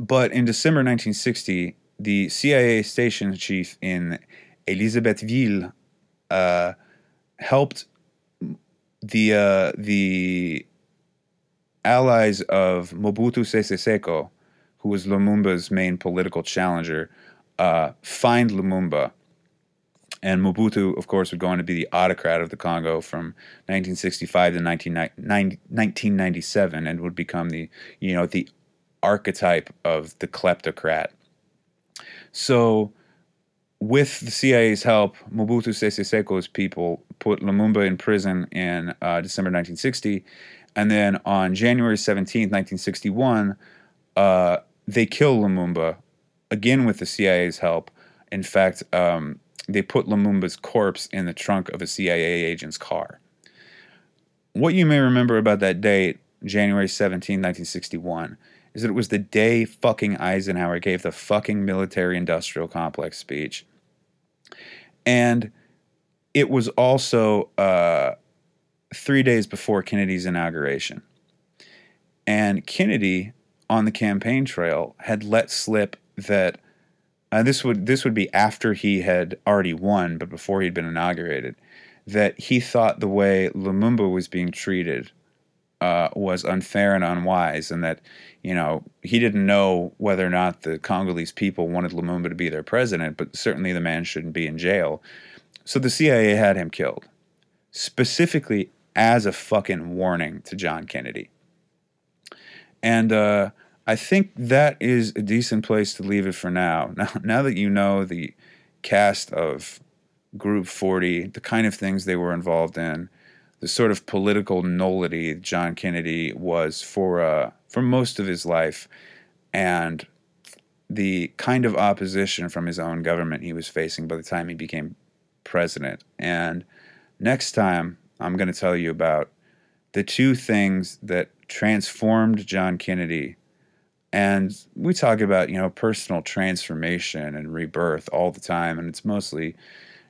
B: But in December 1960, the CIA station chief in Elisabethville uh, helped the uh, the allies of Mobutu Sese Seko, who was Lumumba's main political challenger, uh, find Lumumba. And Mobutu, of course, would go on to be the autocrat of the Congo from 1965 to 1997, and would become the, you know, the archetype of the kleptocrat. So with the CIA's help, Mobutu Sese Seko's people put Lumumba in prison in uh, December 1960. And then on January 17, 1961, uh, they kill Lumumba, again with the CIA's help. In fact, um, they put Lumumba's corpse in the trunk of a CIA agent's car. What you may remember about that date, January 17, 1961, is that it was the day fucking Eisenhower gave the fucking military industrial complex speech. And it was also uh, three days before Kennedy's inauguration. And Kennedy, on the campaign trail, had let slip that uh, this would this would be after he had already won, but before he'd been inaugurated, that he thought the way Lumumba was being treated uh, was unfair and unwise, and that you know he didn't know whether or not the Congolese people wanted Lumumba to be their president, but certainly the man shouldn't be in jail. So the CIA had him killed, specifically as a fucking warning to John Kennedy. And uh, I think that is a decent place to leave it for now. [laughs] Now, now that you know the cast of Group 40, the kind of things they were involved in, the sort of political nullity John Kennedy was for uh, for most of his life, and the kind of opposition from his own government he was facing by the time he became president. And next time, I'm going to tell you about the two things that transformed John Kennedy. And we talk about, you know, personal transformation and rebirth all the time. And it's mostly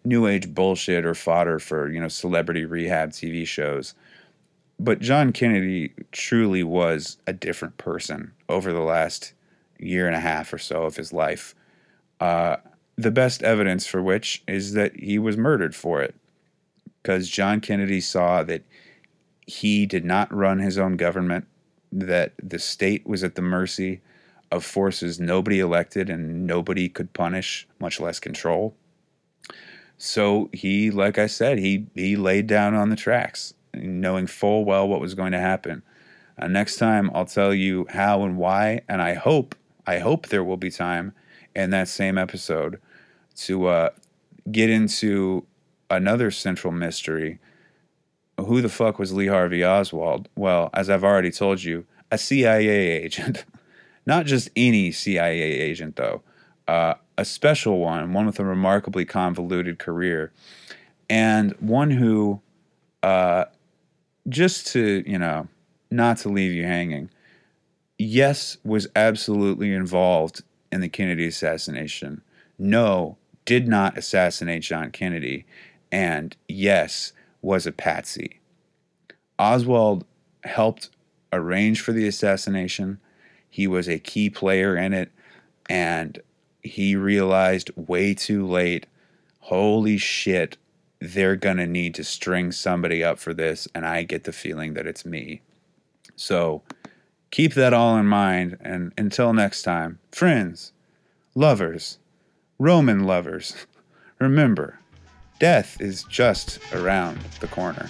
B: new age bullshit or fodder for, you know, celebrity rehab TV shows. But John Kennedy truly was a different person over the last year and a half or so of his life. Uh, the best evidence for which is that he was murdered for it. Because John Kennedy saw that he did not run his own government, that the state was at the mercy of forces nobody elected and nobody could punish, much less control. So he, like I said, he, he laid down on the tracks, knowing full well what was going to happen. Uh, next time, I'll tell you how and why, and I hope, I hope there will be time in that same episode to uh, get into another central mystery. Who the fuck was Lee Harvey Oswald? Well, as I've already told you, a CIA agent. [laughs] Not just any CIA agent, though. Uh, a special one, one with a remarkably convoluted career, and one who, uh, just to, you know, not to leave you hanging, yes, was absolutely involved in the Kennedy assassination. No, did not assassinate John Kennedy, and yes, was a patsy. Oswald helped arrange for the assassination. He was a key player in it, and he realized way too late holy shit, they're going to need to string somebody up for this, and I get the feeling that it's me. So keep that all in mind, and until next time, friends, lovers, Roman lovers, [laughs] remember, death is just around the corner.